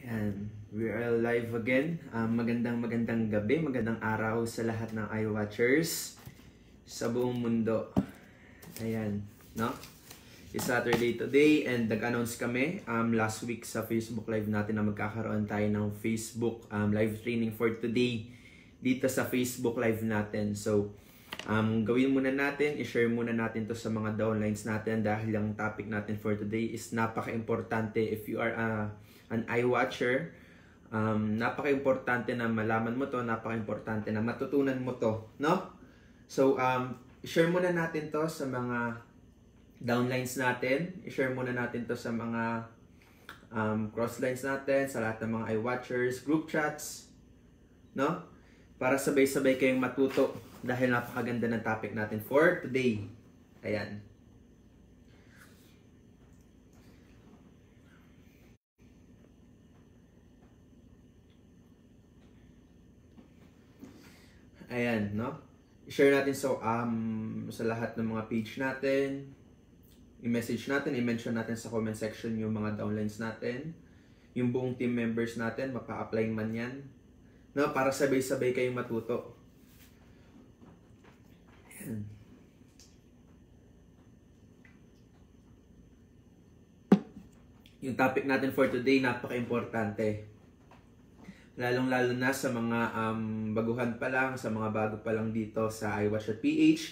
Ayan, we are live again. Um, magandang magandang gabi, magandang araw sa lahat ng iWatchers sa buong mundo. Ayan, no? It's Saturday today and nag-announce kami um, last week sa Facebook Live natin na magkakaroon tayo ng Facebook um, live training for today dito sa Facebook Live natin. So, um, gawin muna natin, i-share muna natin to sa mga downlines natin dahil ang topic natin for today is napaka-importante if you are uh, an eye watcher. Um, napaka-importante na malaman mo to, napaka-importante na matutunan mo to, no? So, um, share muna natin to sa mga downlines natin. I-share muna natin to sa mga um, crosslines natin, sa lahat ng mga eye watchers, group chats, no? Para sabay-sabay kayong matuto dahil napakaganda ng topic natin for today. Ayan. Ayan, no? I-share natin so um sa lahat ng mga page natin. I-message natin, i-mention natin sa comment section yung mga downlines natin. Yung buong team members natin, mapa-apply man yan. No, para sabay-sabay kayong matuto. Ayan. Yung topic natin for today, napaka-importante lalong-lalo na sa mga um, baguhan pa lang, sa mga bago pa lang dito sa iWatch at PH,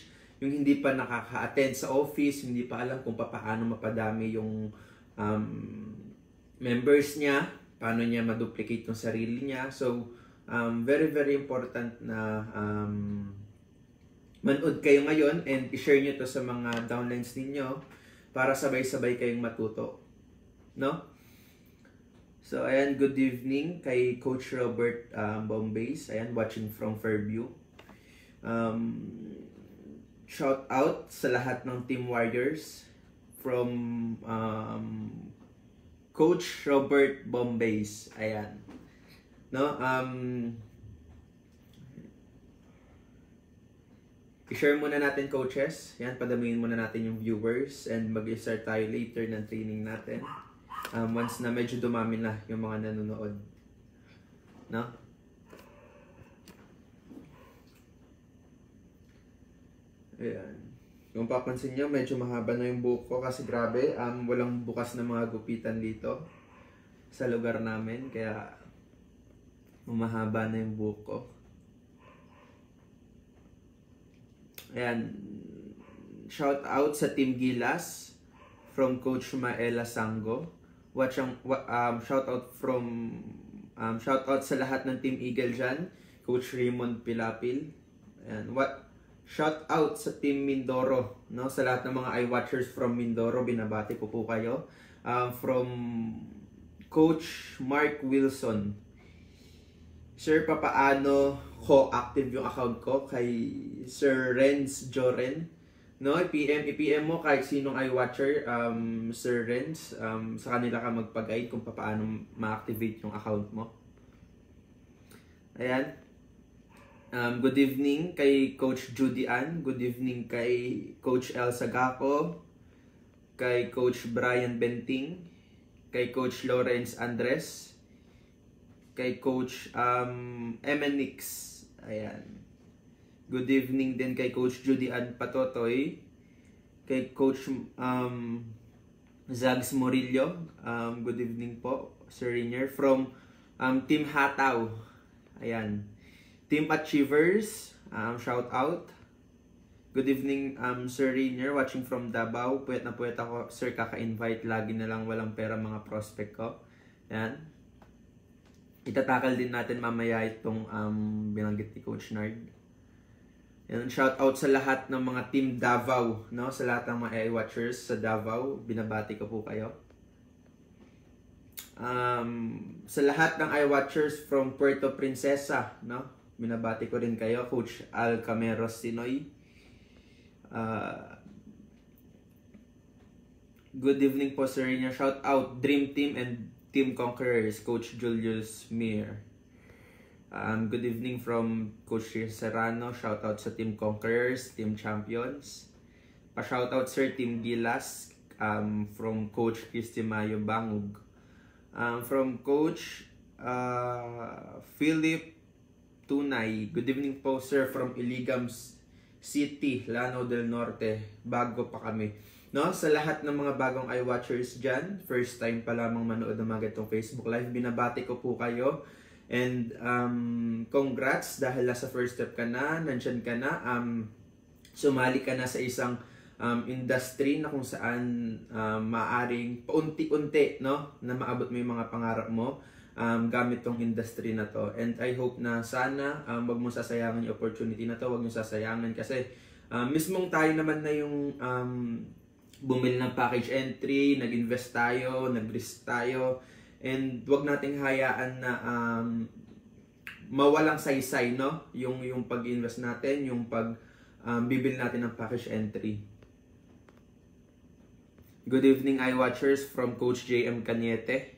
yung hindi pa nakaka-attend sa office, hindi pa alam kung paano mapadami yung um, members niya, paano niya ma-duplicate yung sarili niya. So, um, very very important na um, manood kayo ngayon and i-share nyo to sa mga downlines ninyo para sabay-sabay kayong matuto. No? So, ayan, good evening kay Coach Robert um, Bombays. Ayan, watching from Fairview. Um, shout out sa lahat ng Team Warriors from um, Coach Robert Bombays. Ayan. No, um, i-share muna natin coaches. Yan, padamihin muna natin yung viewers and mag-start tayo later ng training natin um, once na medyo dumami na yung mga nanonood. No? Ayan. Kung papansin nyo, medyo mahaba na yung buhok ko kasi grabe, um, walang bukas na mga gupitan dito sa lugar namin. Kaya, umahaba na yung buhok ko. Ayan. Shout out sa Team Gilas from Coach Maela Sango watch ang um, shout out from um, shout out sa lahat ng Team Eagle diyan, Coach Raymond Pilapil. And what shout out sa Team Mindoro, no? Sa lahat ng mga eye watchers from Mindoro, binabati ko po kayo. Um, from Coach Mark Wilson. Sir, papaano ko active yung account ko kay Sir Renz Joren? No, i-PM, i-PM mo kahit sinong iWatcher, um, Sir Renz, um, sa kanila ka magpag-guide kung paano ma-activate yung account mo. Ayan. Um, good evening kay Coach Judy Ann. Good evening kay Coach El Sagaco. Kay Coach Brian Benting. Kay Coach Lawrence Andres. Kay Coach um, Emenix. Ayan. Good evening din kay Coach Judy Ann Patotoy. Kay Coach um, Zags Morillo. Um, good evening po, Sir Rainier. From um, Team Hataw. Ayan. Team Achievers. Um, shout out. Good evening, um, Sir Rainier, watching from Davao. Puyat na puyat ako, Sir, kaka-invite. Lagi na lang walang pera mga prospect ko. Ayan. Itatakal din natin mamaya itong um, binanggit ni Coach Nard. Yan, shout out sa lahat ng mga team Davao, no? Sa lahat ng mga watchers sa Davao, binabati ko po kayo. Um, sa lahat ng watchers from Puerto Princesa, no? Binabati ko rin kayo, Coach Al Cameros Sinoy. Uh, good evening po sir. Shout out Dream Team and Team Conquerors, Coach Julius Mir. Um, good evening from Coach Serrano. Shout out sa Team Conquerors, Team Champions. Pa-shout out Sir Team Gilas um, from Coach Christy Mayo Bangug. Um, from Coach uh, Philip Tunay. Good evening po sir from Iligam City, Lanao del Norte. Bago pa kami. No, sa lahat ng mga bagong iWatchers dyan, first time pa lamang manood ng mga itong Facebook Live, binabati ko po kayo. And um, congrats dahil nasa first step ka na, nandyan ka na, um, sumali ka na sa isang um, industry na kung saan um, maaring paunti-unti no, na maabot mo yung mga pangarap mo um, gamit tong industry na to. And I hope na sana um, wag mo sasayangan yung opportunity na to, wag mo sasayangan kasi um, mismong tayo naman na yung um, bumili ng package entry, nag-invest tayo, nag-risk tayo, and wag nating hayaan na um, mawalang saysay, no? Yung, yung pag-invest natin, yung pag um, bibili natin ng package entry. Good evening, iWatchers from Coach JM Cañete.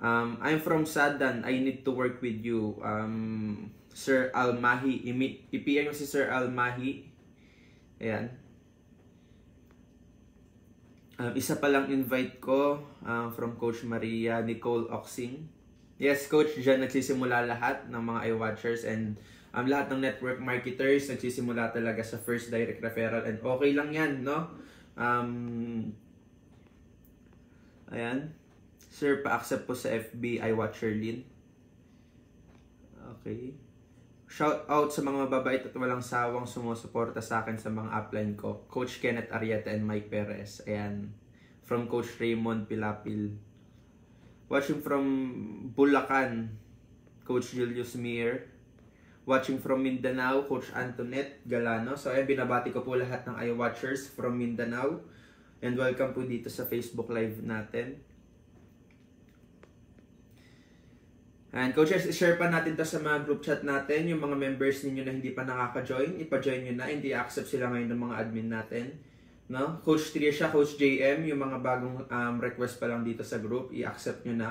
Um, I'm from Sadan. I need to work with you. Um, Sir Almahi. I-PM si Sir Almahi. Ayan. Um, isa pa lang invite ko um, from Coach Maria Nicole Oxing. Yes, Coach, dyan nagsisimula lahat ng mga iWatchers and um, lahat ng network marketers nagsisimula talaga sa first direct referral and okay lang yan, no? Um, ayan. Sir, pa-accept po sa FB iWatcher Lin. Okay. Shout out sa mga mababait at walang sawang sumusuporta sa akin sa mga upline ko. Coach Kenneth Arieta and Mike Perez. Ayan. From Coach Raymond Pilapil. Watching from Bulacan, Coach Julius Mir. Watching from Mindanao, Coach Antoinette Galano. So ayan, binabati ko po lahat ng iWatchers from Mindanao. And welcome po dito sa Facebook Live natin. And coaches, share pa natin to sa mga group chat natin, yung mga members ninyo na hindi pa nakaka-join, ipa-join nyo na, hindi accept sila ngayon ng mga admin natin. No? Coach Trisha, Coach JM, yung mga bagong um, request pa lang dito sa group, i-accept nyo na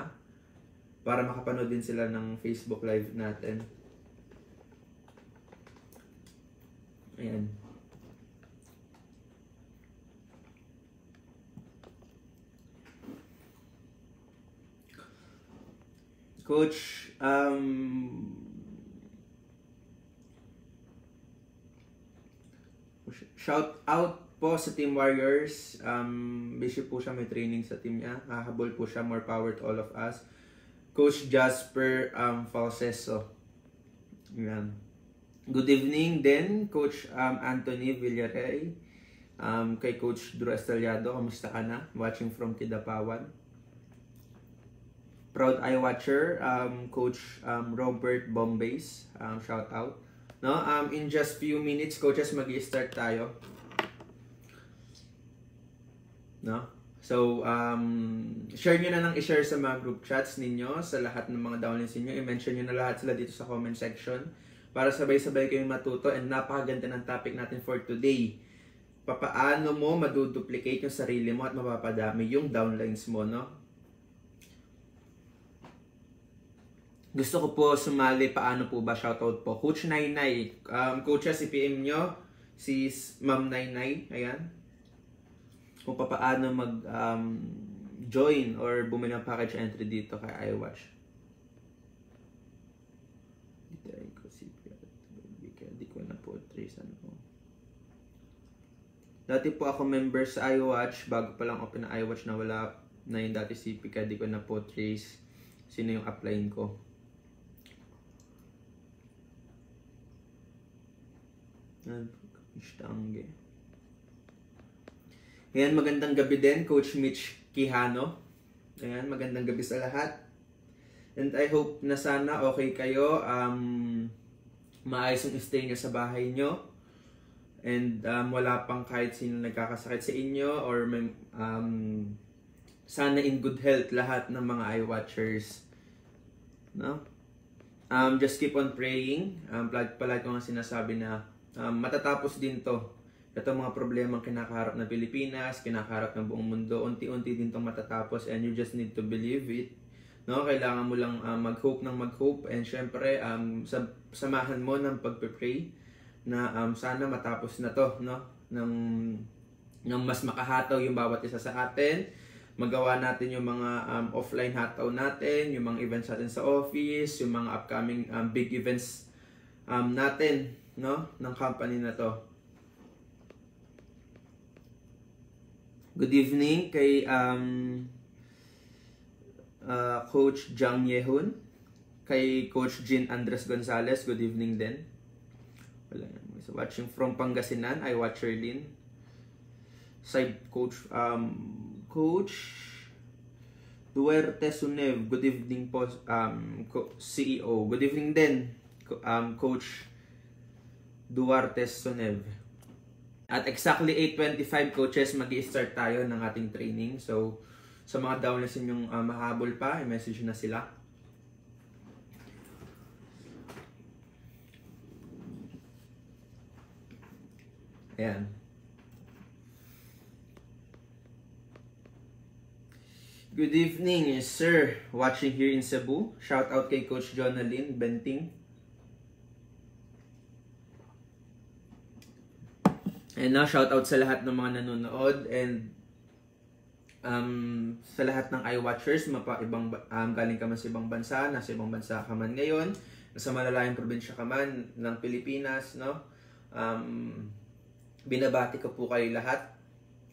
para makapanood din sila ng Facebook Live natin. Ayan. Coach, um, shout out po sa Team Warriors. Um, busy po siya, may training sa team niya. Hahabol po siya, more power to all of us. Coach Jasper um, Falseso. Yan. Good evening din, Coach um, Anthony Villarreal. Um, kay Coach Drew Esteliado, kamusta ka na? Watching from Kidapawan. Proud Eye Watcher, um, Coach um, Robert Bombays, um, shout out. No, um, in just few minutes, coaches, mag start tayo. No? So, um, share nyo na nang i-share sa mga group chats ninyo, sa lahat ng mga downloads ninyo. I-mention nyo na lahat sila dito sa comment section para sabay-sabay kayong matuto and napakaganda ng topic natin for today. Papaano mo maduduplicate yung sarili mo at mapapadami yung downlines mo, no? Gusto ko po sumali, paano po ba? Shoutout po. Coach Nainay. Um, coaches, i-PM nyo si Ma'am Nainay. Ayan. Kung paano mag um, join or bumili ng package entry dito kay iWatch. Dito ay ko si Di ko na po trace ano po. Dati po ako member sa iWatch. Bago pa lang open na iWatch na wala na yung dati CP ka. Di ko na po trace sino yung upline ko. Stange. Ayan, magandang gabi din, Coach Mitch Quijano. Ayan, magandang gabi sa lahat. And I hope na sana okay kayo. Um, maayos yung stay nyo sa bahay nyo. And um, wala pang kahit sino nagkakasakit sa inyo or may, um, sana in good health lahat ng mga eye watchers. No? Um, just keep on praying. Um, palagi ko nga sinasabi na um, matatapos din to. Ito mga problema kinakaharap ng Pilipinas, kinakaharap ng buong mundo, unti-unti din tong matatapos and you just need to believe it. No, kailangan mo lang um, mag-hope ng mag-hope and syempre um, samahan mo ng pagpe-pray na um, sana matapos na to, no? Ng ng mas makahataw yung bawat isa sa atin, magawa natin yung mga um, offline hataw natin, yung mga events natin sa office, yung mga upcoming um, big events um, natin, no, ng company na to. Good evening kay um, uh, Coach Jang Yehun, kay Coach Jin Andres Gonzalez, good evening din. Wala So, watching from Pangasinan, I watch Erlin. Side coach, um, Coach Duerte Sunev, good evening po, um, CEO. Good evening din, um, Coach Duarte Sunev. At exactly 8.25 coaches, mag start tayo ng ating training. So, sa mga downless yung uh, mahabol pa, i-message na sila. Ayan. Good evening, sir. Watching here in Cebu. Shout out kay Coach Jonalyn Benting. And now, shout out sa lahat ng mga nanonood and um, sa lahat ng iWatchers, mapa, ibang, um, galing ka man sa ibang bansa, nasa ibang bansa ka man ngayon, nasa malalayang probinsya ka man ng Pilipinas, no? Um, binabati ko po kayo lahat.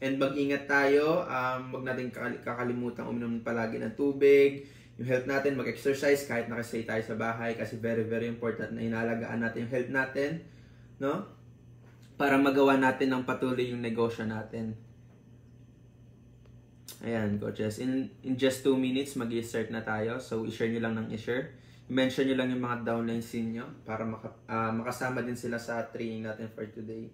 And mag-ingat tayo, um, wag natin kakalimutan uminom palagi ng tubig, yung health natin, mag-exercise kahit nakastay tayo sa bahay kasi very very important na inalagaan natin yung health natin, no? Para magawa natin ng patuloy yung negosyo natin. Ayan, coaches. In, in just 2 minutes, mag start na tayo. So, i-share nyo lang ng i-share. I-mention nyo lang yung mga downlines ninyo para maka, uh, makasama din sila sa training natin for today.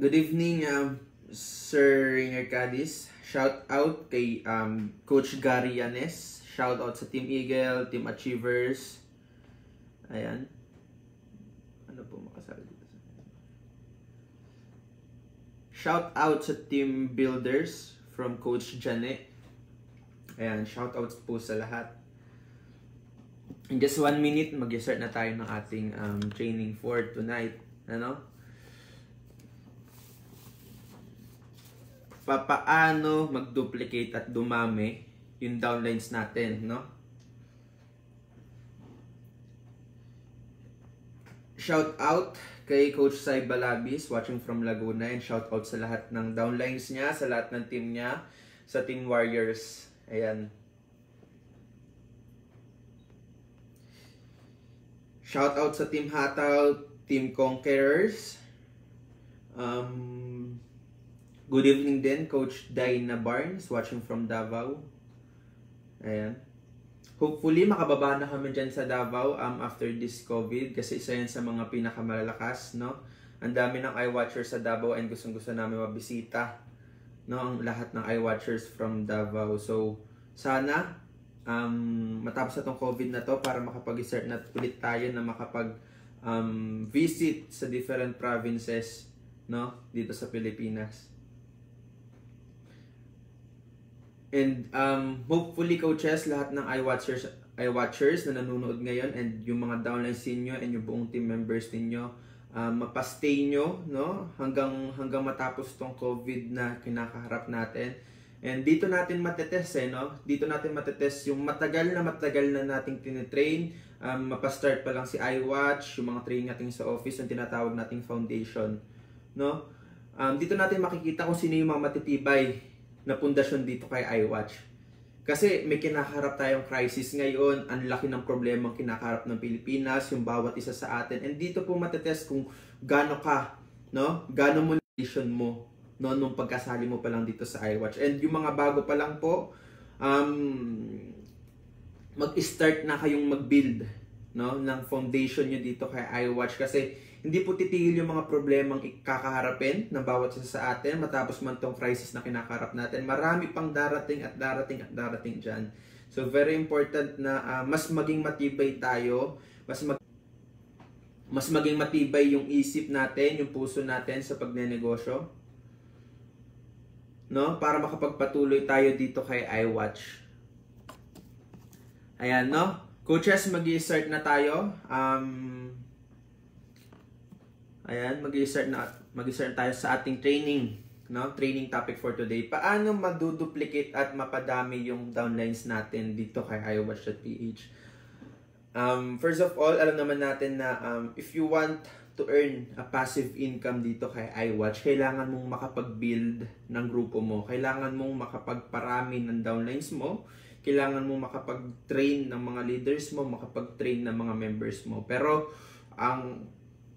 Good evening, um, Sir Rainier Cadiz. Shout out kay um, Coach Gary Yanes. Shout out sa Team Eagle, Team Achievers. Ayan. Shout out sa team builders from Coach Janet. Ayan, shout out po sa lahat. In just one minute, mag-start na tayo ng ating um, training for tonight. Ano? Papaano mag-duplicate at dumami yung downlines natin, no? Shout out kay Coach Sai Balabis watching from Laguna and shout out sa lahat ng downlines niya, sa lahat ng team niya, sa Team Warriors. Ayan. Shout out sa Team Hataw, Team Conquerors. Um, good evening din, Coach Dina Barnes watching from Davao. Ayan. Hopefully, makababa na kami dyan sa Davao um, after this COVID kasi isa yan sa mga pinakamalalakas, no? Ang dami ng iWatchers sa Davao and gustong gusto namin mabisita, no? Ang lahat ng iWatchers from Davao. So, sana um, matapos na tong COVID na to para makapag-start na ulit tayo na makapag um, visit sa different provinces, no? Dito sa Pilipinas. And um, hopefully coaches, lahat ng iWatchers, iWatchers na nanonood ngayon and yung mga downlines ninyo and yung buong team members ninyo, um, mapastay nyo no? hanggang, hanggang matapos tong COVID na kinakaharap natin. And dito natin matetest eh, no? Dito natin matetest yung matagal na matagal na nating tinitrain. Um, mapastart pa lang si iWatch, yung mga training natin sa office, yung tinatawag nating foundation. No? Um, dito natin makikita kung sino yung mga matitibay na pundasyon dito kay iWatch. Kasi may kinakaharap tayong crisis ngayon, ang laki ng problema ang kinakaharap ng Pilipinas, yung bawat isa sa atin. And dito po matetest kung gaano ka, no? Gaano mo nation mo, no? Nung pagkasali mo pa lang dito sa iWatch. And yung mga bago pa lang po, um, mag-start na kayong mag-build, no? Ng foundation nyo dito kay iWatch. Kasi hindi po titigil yung mga problemang ikakaharapin ng bawat isa sa atin matapos man tong crisis na kinakaharap natin. Marami pang darating at darating at darating dyan. So very important na uh, mas maging matibay tayo, mas mag mas maging matibay yung isip natin, yung puso natin sa pagnenegosyo. No? Para makapagpatuloy tayo dito kay iWatch. Ayan, no? Coaches, mag-start na tayo. Um, Ayan, mag-start na mag-start tayo sa ating training. no? Training topic for today. Paano maduduplicate at mapadami yung downlines natin dito kay iWatch.ph? Um, first of all, alam naman natin na um, if you want to earn a passive income dito kay iWatch, kailangan mong makapag-build ng grupo mo. Kailangan mong makapagparami ng downlines mo. Kailangan mong makapag-train ng mga leaders mo, makapag-train ng mga members mo. Pero ang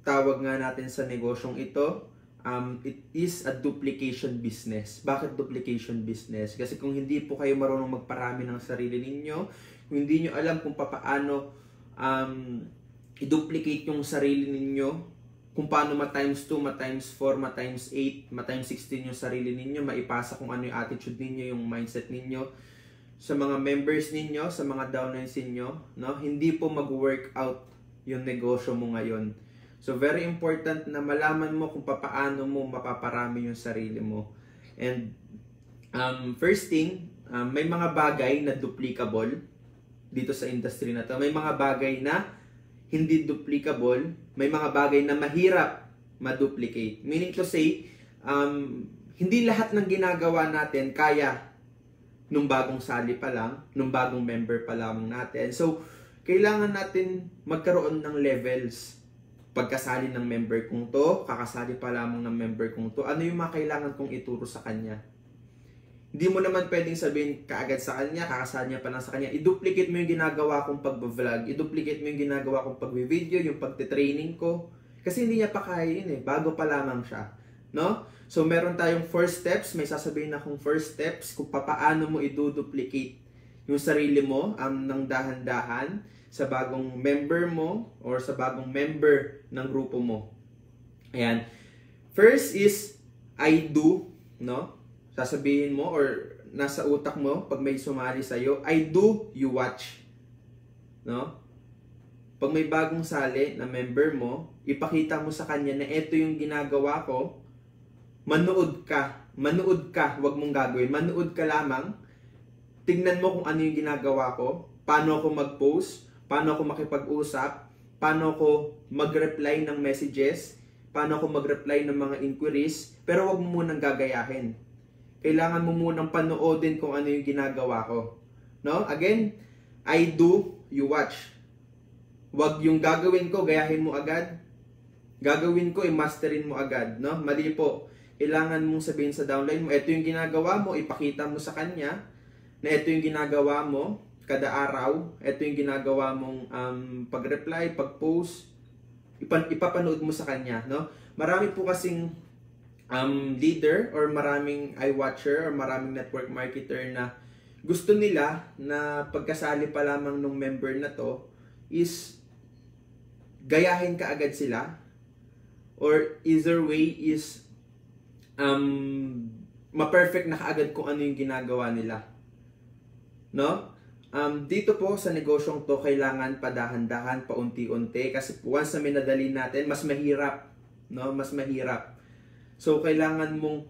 tawag nga natin sa negosyong ito, um, it is a duplication business. Bakit duplication business? Kasi kung hindi po kayo marunong magparami ng sarili ninyo, kung hindi nyo alam kung paano um, i-duplicate yung sarili ninyo, kung paano ma-times 2, ma-times 4, ma-times 8, ma-times 16 yung sarili ninyo, maipasa kung ano yung attitude ninyo, yung mindset ninyo, sa mga members ninyo, sa mga downlines ninyo, no? hindi po mag-work out yung negosyo mo ngayon. So, very important na malaman mo kung paano mo mapaparami yung sarili mo. And, um, first thing, um, may mga bagay na duplicable dito sa industry na to. May mga bagay na hindi duplicable, may mga bagay na mahirap ma-duplicate. Meaning to say, um, hindi lahat ng ginagawa natin kaya nung bagong sali pa lang, nung bagong member pa lang natin. So, kailangan natin magkaroon ng levels. Pagkasali ng member kong to, kakasali pa lamang ng member kong to, ano yung mga kailangan kong ituro sa kanya? Hindi mo naman pwedeng sabihin kaagad sa kanya, kakasal niya pa lang sa kanya. I-duplicate mo yung ginagawa kong pag-vlog. I-duplicate mo yung ginagawa kong pag-video, yung pag-training ko. Kasi hindi niya pa kaya yun eh. Bago pa lamang siya. No? So, meron tayong first steps. May sasabihin akong first steps kung paano mo i-duplicate yung sarili mo um, ng dahan-dahan sa bagong member mo or sa bagong member ng grupo mo. Ayan. First is, I do, no? sasabihin mo or nasa utak mo pag may sumali sa iyo, I do, you watch. No? Pag may bagong sali na member mo, ipakita mo sa kanya na ito yung ginagawa ko, manood ka. Manood ka, huwag mong gagawin. Manood ka lamang. Tingnan mo kung ano yung ginagawa ko, paano ako mag-post, paano ako makipag-usap, paano ako mag-reply ng messages, paano ako mag-reply ng mga inquiries, pero wag mo munang gagayahin kailangan mo munang panoodin kung ano yung ginagawa ko. No? Again, I do, you watch. Wag yung gagawin ko, gayahin mo agad. Gagawin ko, i-masterin mo agad. No? Mali po. Kailangan mong sabihin sa downline mo, ito yung ginagawa mo, ipakita mo sa kanya na ito yung ginagawa mo kada araw. Ito yung ginagawa mong um, pag-reply, pag-post. ipapanood mo sa kanya. No? Marami po kasing um, leader or maraming eye-watcher or maraming network marketer na gusto nila na pagkasali pa lamang ng member na to is gayahin ka agad sila or either way is um, ma-perfect na kaagad kung ano yung ginagawa nila. No? Um, dito po sa negosyong to, kailangan padahan-dahan, paunti-unti. Kasi once na minadali natin, mas mahirap. No? Mas mahirap. So, kailangan mong,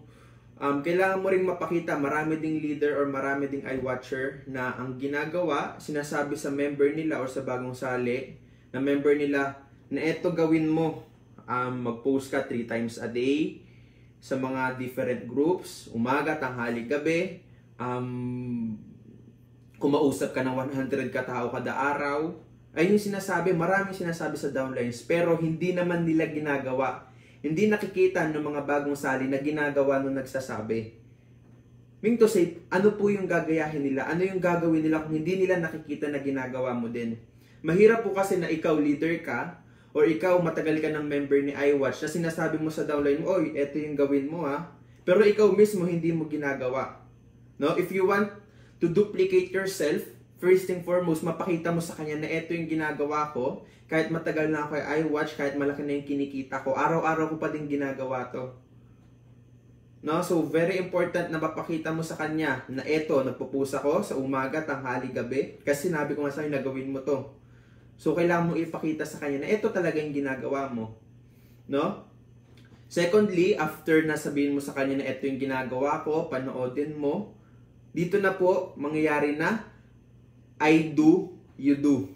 um, kailangan mo ring mapakita, marami ding leader or marami ding eye watcher na ang ginagawa, sinasabi sa member nila or sa bagong sali, na member nila, na eto gawin mo, um, mag-post ka 3 times a day, sa mga different groups, umaga, tanghali, gabi, um, kumausap ka ng 100 katao kada araw, ay yung sinasabi, maraming sinasabi sa downlines, pero hindi naman nila ginagawa hindi nakikita ng mga bagong sali na ginagawa nung nagsasabi. Meaning to say, ano po yung gagayahin nila? Ano yung gagawin nila kung hindi nila nakikita na ginagawa mo din? Mahirap po kasi na ikaw leader ka or ikaw matagal ka ng member ni iWatch na sinasabi mo sa downline mo, oy, eto yung gawin mo ha. Pero ikaw mismo hindi mo ginagawa. No? If you want to duplicate yourself, first thing foremost, mapakita mo sa kanya na ito yung ginagawa ko. Kahit matagal na ako ay watch, kahit malaki na yung kinikita ko, araw-araw ko pa din ginagawa to. No? So, very important na mapakita mo sa kanya na ito, nagpupusa ko sa umaga, tanghali, gabi. Kasi sinabi ko nga sa'yo, nagawin mo to. So, kailangan mo ipakita sa kanya na ito talaga yung ginagawa mo. No? Secondly, after na sabihin mo sa kanya na ito yung ginagawa ko, panoodin mo, dito na po mangyayari na I do, you do.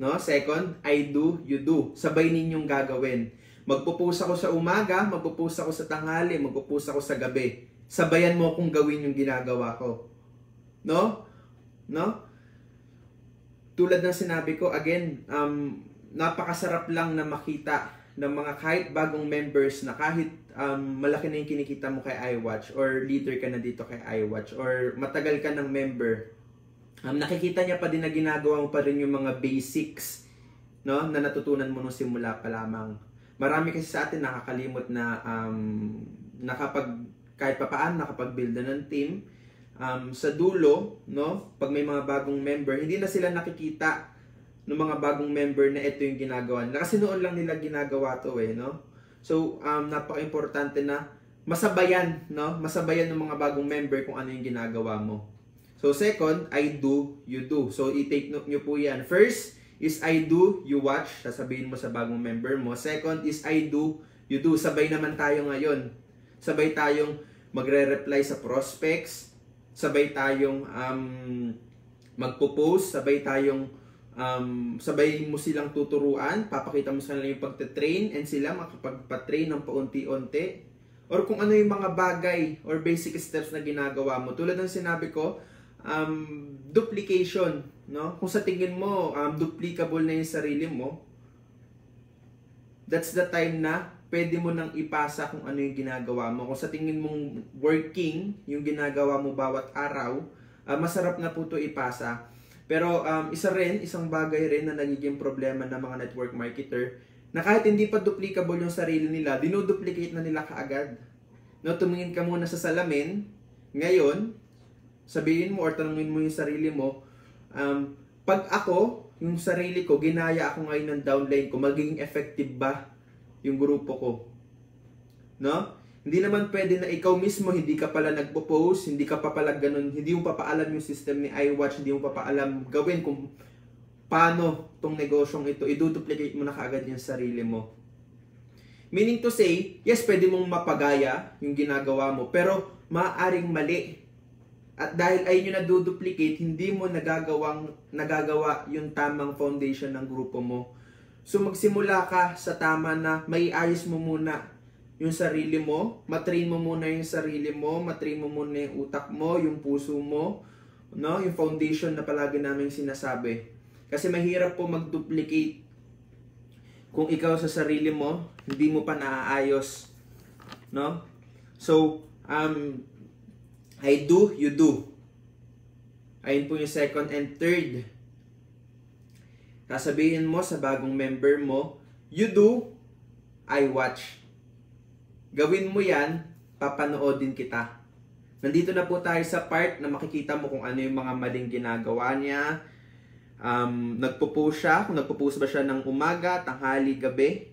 No? Second, I do, you do. Sabay ninyong gagawin. Magpo-post ako sa umaga, magpo-post ako sa tanghali, magpo-post ako sa gabi. Sabayan mo akong gawin yung ginagawa ko. No? No? Tulad ng sinabi ko, again, um, napakasarap lang na makita ng mga kahit bagong members na kahit um, malaki na yung kinikita mo kay iWatch or leader ka na dito kay iWatch or matagal ka ng member, um, nakikita niya pa din na ginagawa mo pa rin yung mga basics no, na natutunan mo nung simula pa lamang. Marami kasi sa atin nakakalimot na um, nakapag kahit pa paano nakapag-build na ng team, um, sa dulo, no, pag may mga bagong member, hindi na sila nakikita ng mga bagong member na ito yung ginagawa nila. Kasi noon lang nila ginagawa to eh, no? So, um, napaka-importante na masabayan, no? Masabayan ng mga bagong member kung ano yung ginagawa mo. So, second, I do, you do. So, i-take note nyo po yan. First is I do, you watch. Sasabihin mo sa bagong member mo. Second is I do, you do. Sabay naman tayo ngayon. Sabay tayong magre-reply sa prospects, sabay tayong um, magpo-post, sabay tayong um, sabay mo silang tuturuan, papakita mo sa kanila yung pagte-train and sila makapagpa-train ng paunti-unti or kung ano yung mga bagay or basic steps na ginagawa mo. Tulad ng sinabi ko, um, duplication, no? Kung sa tingin mo um, duplicable na yung sarili mo, that's the time na pwede mo nang ipasa kung ano yung ginagawa mo. Kung sa tingin mong working yung ginagawa mo bawat araw, uh, masarap na po ito ipasa. Pero um, isa rin, isang bagay rin na nagiging problema ng mga network marketer, na kahit hindi pa duplicable yung sarili nila, dinoduplicate na nila kaagad. No, tumingin ka muna sa salamin, ngayon, sabihin mo or tanungin mo yung sarili mo, um, pag ako, yung sarili ko, ginaya ako ngayon ng downline ko, magiging effective ba yung grupo ko. No? Hindi naman pwede na ikaw mismo hindi ka pala nagpo-post, hindi ka pa pala ganun, hindi mo papaalam yung system ni iWatch, hindi mo papaalam gawin kung paano tong negosyong ito, iduduplicate mo na kaagad yung sarili mo. Meaning to say, yes, pwede mong mapagaya yung ginagawa mo, pero maaaring mali. At dahil ay nyo na-duplicate, hindi mo nagagawang, nagagawa yung tamang foundation ng grupo mo So magsimula ka sa tama na may ayos mo muna yung sarili mo, matrain mo muna yung sarili mo, matrain mo muna yung utak mo, yung puso mo, no? Yung foundation na palagi namin sinasabi. Kasi mahirap po mag-duplicate kung ikaw sa sarili mo, hindi mo pa naaayos, no? So, um, I do, you do. Ayun po yung second and third Sasabihin mo sa bagong member mo, you do, I watch. Gawin mo yan, papanoodin kita. Nandito na po tayo sa part na makikita mo kung ano yung mga maling ginagawa niya. Um, nagpo-post siya, kung nagpo-post ba siya ng umaga, tanghali, gabi.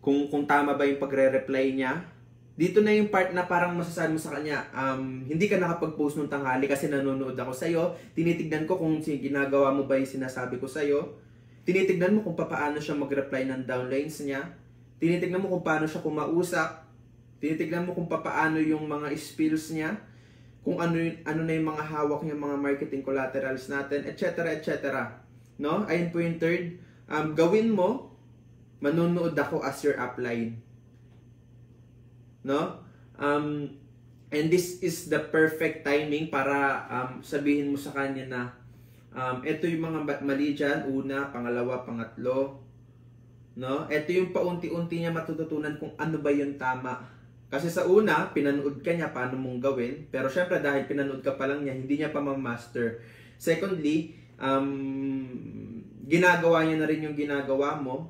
Kung, kung tama ba yung pagre-reply niya dito na yung part na parang masasabi mo sa kanya, um, hindi ka nakapag-post nung tanghali kasi nanonood ako sa'yo. Tinitignan ko kung ginagawa mo ba yung sinasabi ko sa'yo. Tinitignan mo kung paano siya mag-reply ng downlines niya. Tinitignan mo kung paano siya kumausap. Tinitignan mo kung paano yung mga spills niya. Kung ano, ano na yung mga hawak niya, mga marketing collaterals natin, etc. etc. No? Ayun po yung third. Um, gawin mo, manonood ako as your upline no? Um, and this is the perfect timing para um, sabihin mo sa kanya na um, ito yung mga mali dyan, una, pangalawa, pangatlo, no? Ito yung paunti-unti niya matututunan kung ano ba yung tama. Kasi sa una, pinanood ka niya paano mong gawin, pero syempre dahil pinanood ka pa lang niya, hindi niya pa ma-master. Secondly, um, ginagawa niya na rin yung ginagawa mo,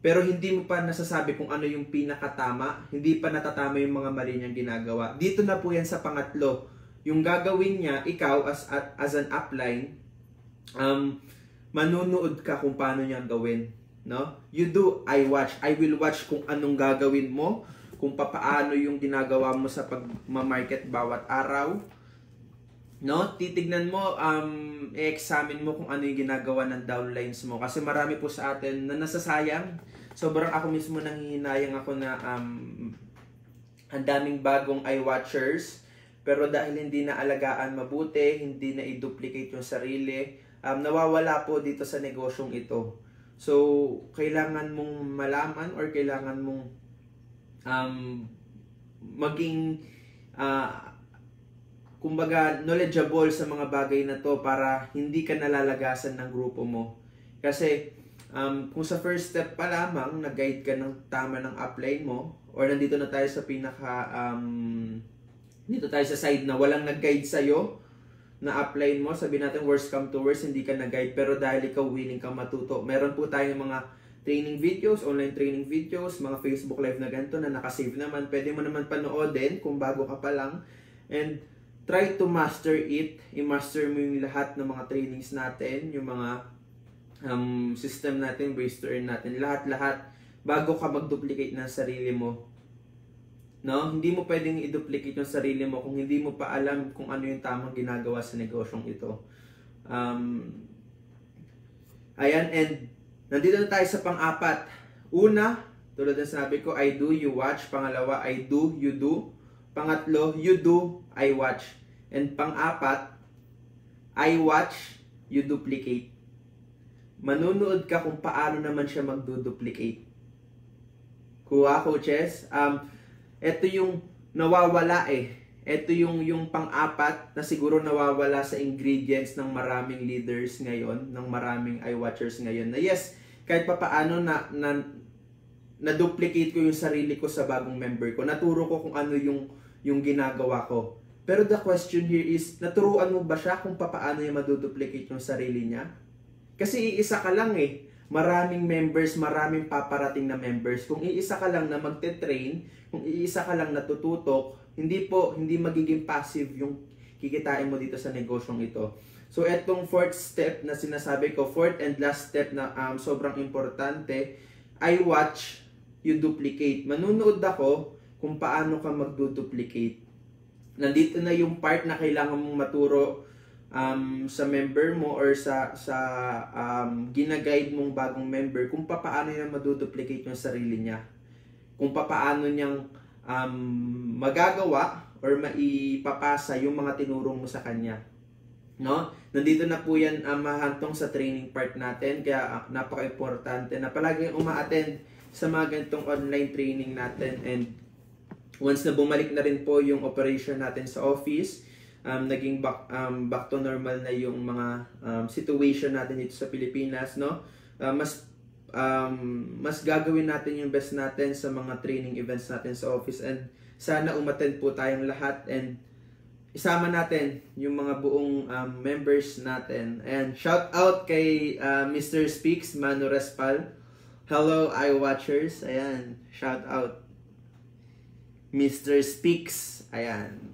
pero hindi mo pa nasasabi kung ano yung pinakatama, hindi pa natatama yung mga mali niyang ginagawa. Dito na po yan sa pangatlo. Yung gagawin niya, ikaw as, as an upline, um, manunood ka kung paano niya gawin. No? You do, I watch. I will watch kung anong gagawin mo, kung papaano yung ginagawa mo sa pag-market bawat araw. No? Titignan mo, um, i-examine mo kung ano yung ginagawa ng downlines mo. Kasi marami po sa atin na nasasayang sobrang ako mismo nanghihinayang ako na um, ang daming bagong eye-watchers. Pero dahil hindi na alagaan mabuti, hindi na i-duplicate yung sarili, um, nawawala po dito sa negosyong ito. So, kailangan mong malaman or kailangan mong um, maging uh, kumbaga knowledgeable sa mga bagay na to para hindi ka nalalagasan ng grupo mo. Kasi um, kung sa first step pa lamang, nag-guide ka ng tama ng upline mo, or nandito na tayo sa pinaka, um, dito tayo sa side na walang nag-guide sa'yo, na upline mo, sabi natin worst come to worst, hindi ka nag-guide, pero dahil ikaw willing ka matuto. Meron po tayong mga training videos, online training videos, mga Facebook live na ganito na nakasave naman. Pwede mo naman panoodin kung bago ka pa lang. And try to master it. I-master mo yung lahat ng mga trainings natin, yung mga um, system natin, ways to earn natin, lahat-lahat bago ka mag-duplicate ng sarili mo. No? Hindi mo pwedeng i-duplicate yung sarili mo kung hindi mo pa alam kung ano yung tamang ginagawa sa negosyong ito. Um, ayan, and nandito na tayo sa pang-apat. Una, tulad ng sabi ko, I do, you watch. Pangalawa, I do, you do. Pangatlo, you do, I watch. And pang-apat, I watch, you duplicate. Manunood ka kung paano naman siya magduduplicate. Kuha, coaches. Um, ito yung nawawala eh. Ito yung, yung pang-apat na siguro nawawala sa ingredients ng maraming leaders ngayon, ng maraming eye-watchers ngayon. Na yes, kahit pa paano na, na, na-duplicate ko yung sarili ko sa bagong member ko. Naturo ko kung ano yung, yung ginagawa ko. Pero the question here is, naturuan mo ba siya kung paano niya maduduplicate yung sarili niya? Kasi iisa ka lang eh. Maraming members, maraming paparating na members. Kung iisa ka lang na magte-train, kung iisa ka lang natututok, hindi po, hindi magiging passive yung kikitain mo dito sa negosyong ito. So, etong fourth step na sinasabi ko, fourth and last step na um, sobrang importante, I watch, you duplicate. Manunood ako kung paano ka magduduplicate nandito na yung part na kailangan mong maturo um, sa member mo or sa sa um, ginaguide mong bagong member kung paano niya maduduplicate yung sarili niya. Kung paano niyang um, magagawa or maipapasa yung mga tinurong mo sa kanya. No? Nandito na po yan um, mahantong sa training part natin kaya uh, napaka-importante na palagi uma-attend sa mga ganitong online training natin and Once na bumalik na rin po yung operation natin sa office, um, naging back, um, back to normal na yung mga um, situation natin dito sa Pilipinas, no? Uh, mas um, mas gagawin natin yung best natin sa mga training events natin sa office and sana umattend po tayong lahat and isama natin yung mga buong um, members natin. And shout out kay uh, Mr. Speaks, Manu Respal. Hello, iWatchers. Ayan, shout out. Mr. Speaks. Ayan.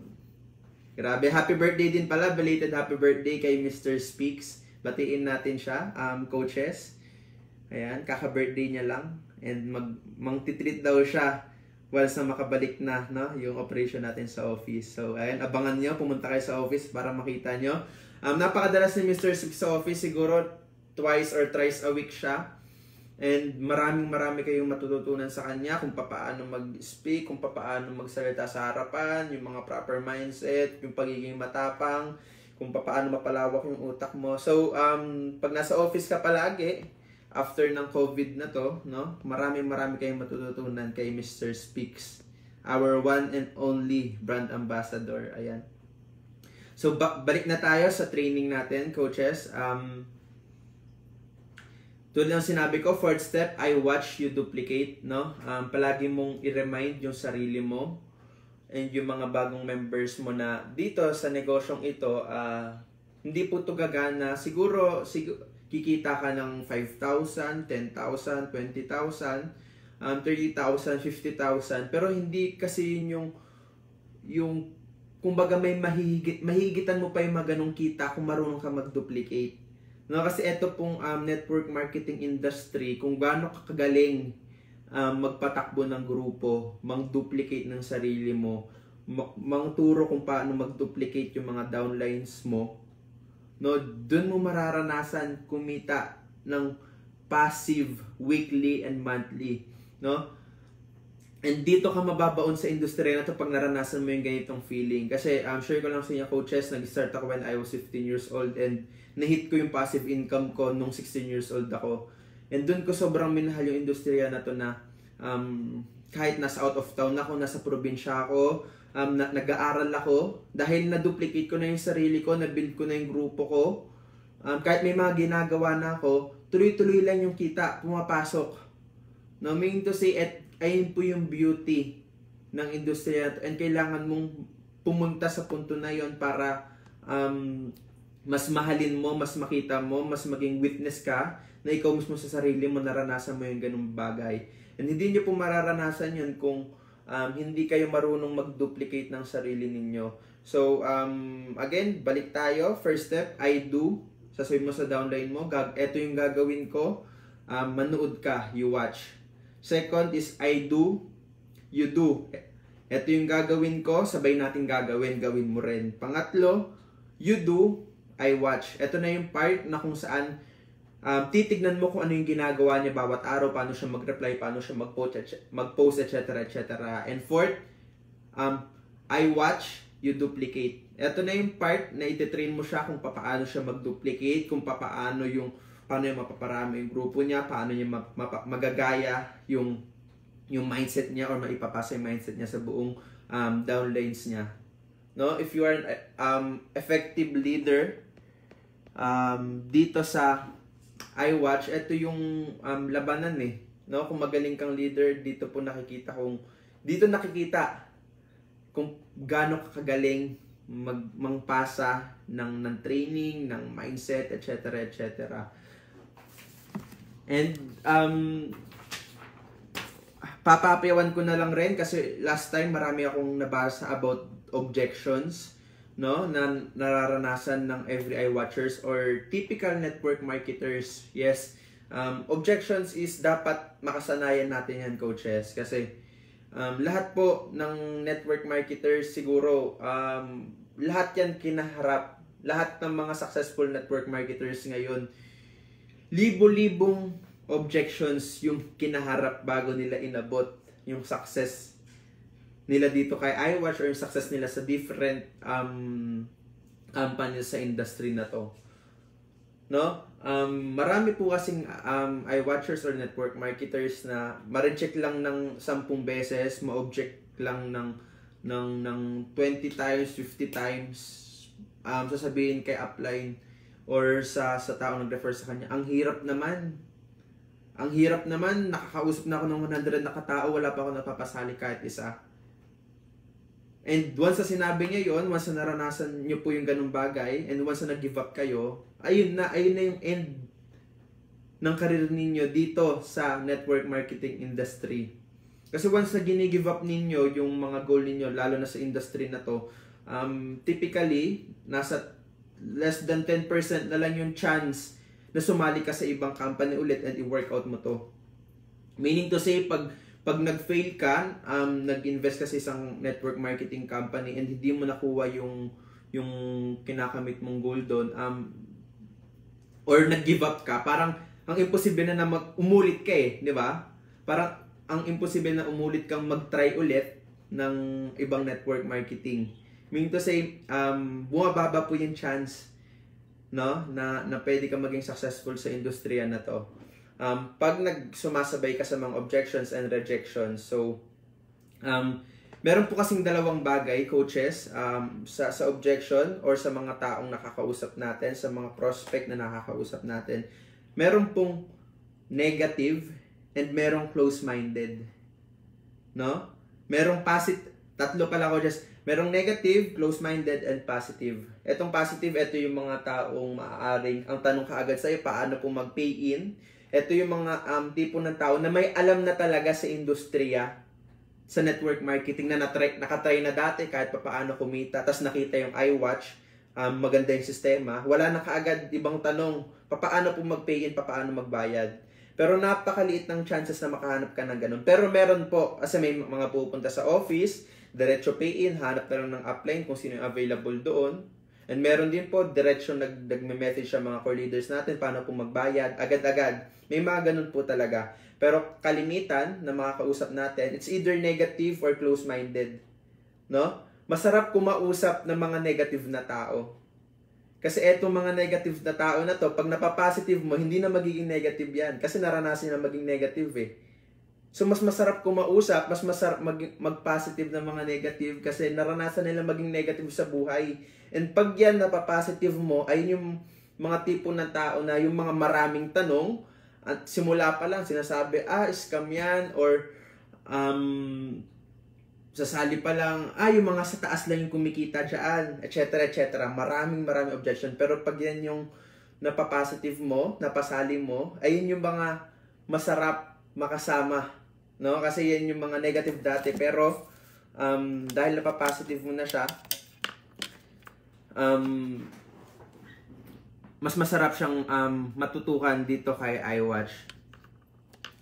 Grabe, happy birthday din pala. Belated happy birthday kay Mr. Speaks. Batiin natin siya, um, coaches. Ayan, kaka-birthday niya lang. And mag mangtitreat daw siya once na makabalik na no, yung operation natin sa office. So, ayan, abangan nyo. Pumunta kayo sa office para makita nyo. Um, napakadalas ni Mr. Speaks sa office. Siguro twice or thrice a week siya. And maraming marami kayong matututunan sa kanya kung paano mag-speak, kung paano magsalita sa harapan, yung mga proper mindset, yung pagiging matapang, kung paano mapalawak yung utak mo. So, um, pag nasa office ka palagi, after ng COVID na to, no, maraming marami kayong matututunan kay Mr. Speaks, our one and only brand ambassador. Ayan. So, ba- balik na tayo sa training natin, coaches. Um, tulad ng sinabi ko, fourth step, I watch you duplicate, no? Um, palagi mong i-remind yung sarili mo and yung mga bagong members mo na dito sa negosyong ito, uh, hindi po ito gagana. Siguro, sig- kikita ka ng 5,000, 10,000, 20,000, um, 30,000, 50,000. Pero hindi kasi yun yung, yung kumbaga may mahigit, mahigitan mo pa yung maganong kita kung marunong ka mag-duplicate. No, kasi ito pong um, network marketing industry, kung gaano kakagaling um, magpatakbo ng grupo, mang-duplicate ng sarili mo, mang-turo kung paano mag-duplicate yung mga downlines mo, no, doon mo mararanasan kumita ng passive weekly and monthly, no? And dito ka mababaon sa industriya na to pag naranasan mo yung ganitong feeling. Kasi I'm um, sure ko lang sa inyo coaches, nag-start ako when I was 15 years old and na-hit ko yung passive income ko nung 16 years old ako. And doon ko sobrang minahal yung industriya na to na um, kahit nasa out of town ako, nasa probinsya ako, um, na, nag-aaral ako, dahil na-duplicate ko na yung sarili ko, na-build ko na yung grupo ko, um, kahit may mga ginagawa na ako, tuloy-tuloy lang yung kita, pumapasok. No, meaning to say, at ayun po yung beauty ng industriya to. And kailangan mong pumunta sa punto na yon para um, mas mahalin mo, mas makita mo, mas maging witness ka na ikaw mismo sa sarili mo naranasan mo yung ganung bagay. And hindi nyo po mararanasan yun kung um, hindi kayo marunong mag-duplicate ng sarili ninyo. So, um, again, balik tayo. First step, I do. Sasabihin mo sa downline mo, gag ito yung gagawin ko. Um, manood ka, you watch. Second is I do, you do. Ito yung gagawin ko, sabay natin gagawin, gawin mo rin. Pangatlo, you do, I watch. Ito na yung part na kung saan um, titignan mo kung ano yung ginagawa niya bawat araw, paano siya mag-reply, paano siya mag-post, mag-post etc. etc. And fourth, um, I watch, you duplicate. Ito na yung part na ititrain mo siya kung paano siya mag-duplicate, kung paano yung paano yung mapaparami yung grupo niya, paano niya map- magagaya yung yung mindset niya or maipapasa yung mindset niya sa buong um, downlines niya. No, if you are an um, effective leader um, dito sa I watch, ito yung um, labanan eh. No? Kung magaling kang leader, dito po nakikita kung dito nakikita kung gaano ka kagaling mag mangpasa ng ng training, ng mindset, etc. etc. And um papapayawan ko na lang rin kasi last time marami akong nabasa about objections no na nararanasan ng every eye watchers or typical network marketers. Yes um, objections is dapat makasanayan natin yan coaches. Kasi um, lahat po ng network marketers siguro um, lahat yan kinaharap. Lahat ng mga successful network marketers ngayon libo-libong objections yung kinaharap bago nila inabot yung success nila dito kay iWatch or yung success nila sa different um, companies sa industry na to. No? Um, marami po kasing um, iWatchers or network marketers na ma-reject lang ng 10 beses, ma-object lang ng ng ng 20 times, 50 times um, sasabihin kay upline or sa sa tao nag-refer sa kanya. Ang hirap naman. Ang hirap naman, nakakausap na ako ng 100 na katao, wala pa ako napapasali kahit isa. And once na sinabi niya yon, once na naranasan niyo po yung ganung bagay, and once na nag-give up kayo, ayun na, ayun na yung end ng karir ninyo dito sa network marketing industry. Kasi once na gini-give up ninyo yung mga goal ninyo, lalo na sa industry na to, um, typically, nasa less than 10% na lang yung chance na sumali ka sa ibang company ulit and i-workout mo to. Meaning to say, pag pag nag-fail ka, um, nag-invest ka sa isang network marketing company and hindi mo nakuha yung yung kinakamit mong goal doon, um, or nag-give up ka, parang ang imposible na na mag umulit ka eh, di ba? Parang ang imposible na umulit kang mag-try ulit ng ibang network marketing. Meaning to say, um, bumababa po yung chance no, na, na pwede ka maging successful sa industriya na to um, pag nagsumasabay ka sa mga objections and rejections, so, um, meron po kasing dalawang bagay, coaches, um, sa, sa objection or sa mga taong nakakausap natin, sa mga prospect na nakakausap natin, meron pong negative and merong close-minded. No? Merong positive, tatlo pala ko just, merong negative, close-minded, and positive. Etong positive, ito yung mga taong maaaring, ang tanong kaagad sa'yo, paano po mag-pay in? Ito yung mga um, tipo ng tao na may alam na talaga sa industriya sa network marketing na natry, nakatry na dati kahit pa paano kumita. Tapos nakita yung iWatch, um, maganda yung sistema. Wala na kaagad ibang tanong, paano po mag-pay in, paano magbayad. Pero napakaliit ng chances na makahanap ka ng ganun. Pero meron po, kasi may mga pupunta sa office, diretso pay in, hanap na lang ng upline kung sino yung available doon. And meron din po, diretso nag, nagme-message sa mga core leaders natin paano po magbayad, agad-agad. May mga ganun po talaga. Pero kalimitan na makakausap natin, it's either negative or close-minded. No? Masarap kumausap ng mga negative na tao. Kasi eto mga negative na tao na to, pag napapositive mo, hindi na magiging negative yan. Kasi naranasan na maging negative eh. So mas masarap kumausap, mas masarap mag, mag-positive ng mga negative kasi naranasan nila maging negative sa buhay. And pag yan napapositive mo, ay yung mga tipo ng tao na yung mga maraming tanong at simula pa lang sinasabi, ah, scam yan or um, sasali pa lang, ah, yung mga sa taas lang yung kumikita dyan, etc. etc. Maraming maraming objection. Pero pag yan yung napapositive mo, napasali mo, ayun yung mga masarap makasama No? Kasi yan yung mga negative dati. Pero, um, dahil napapositive mo na siya, um, mas masarap siyang um, matutukan dito kay iWatch.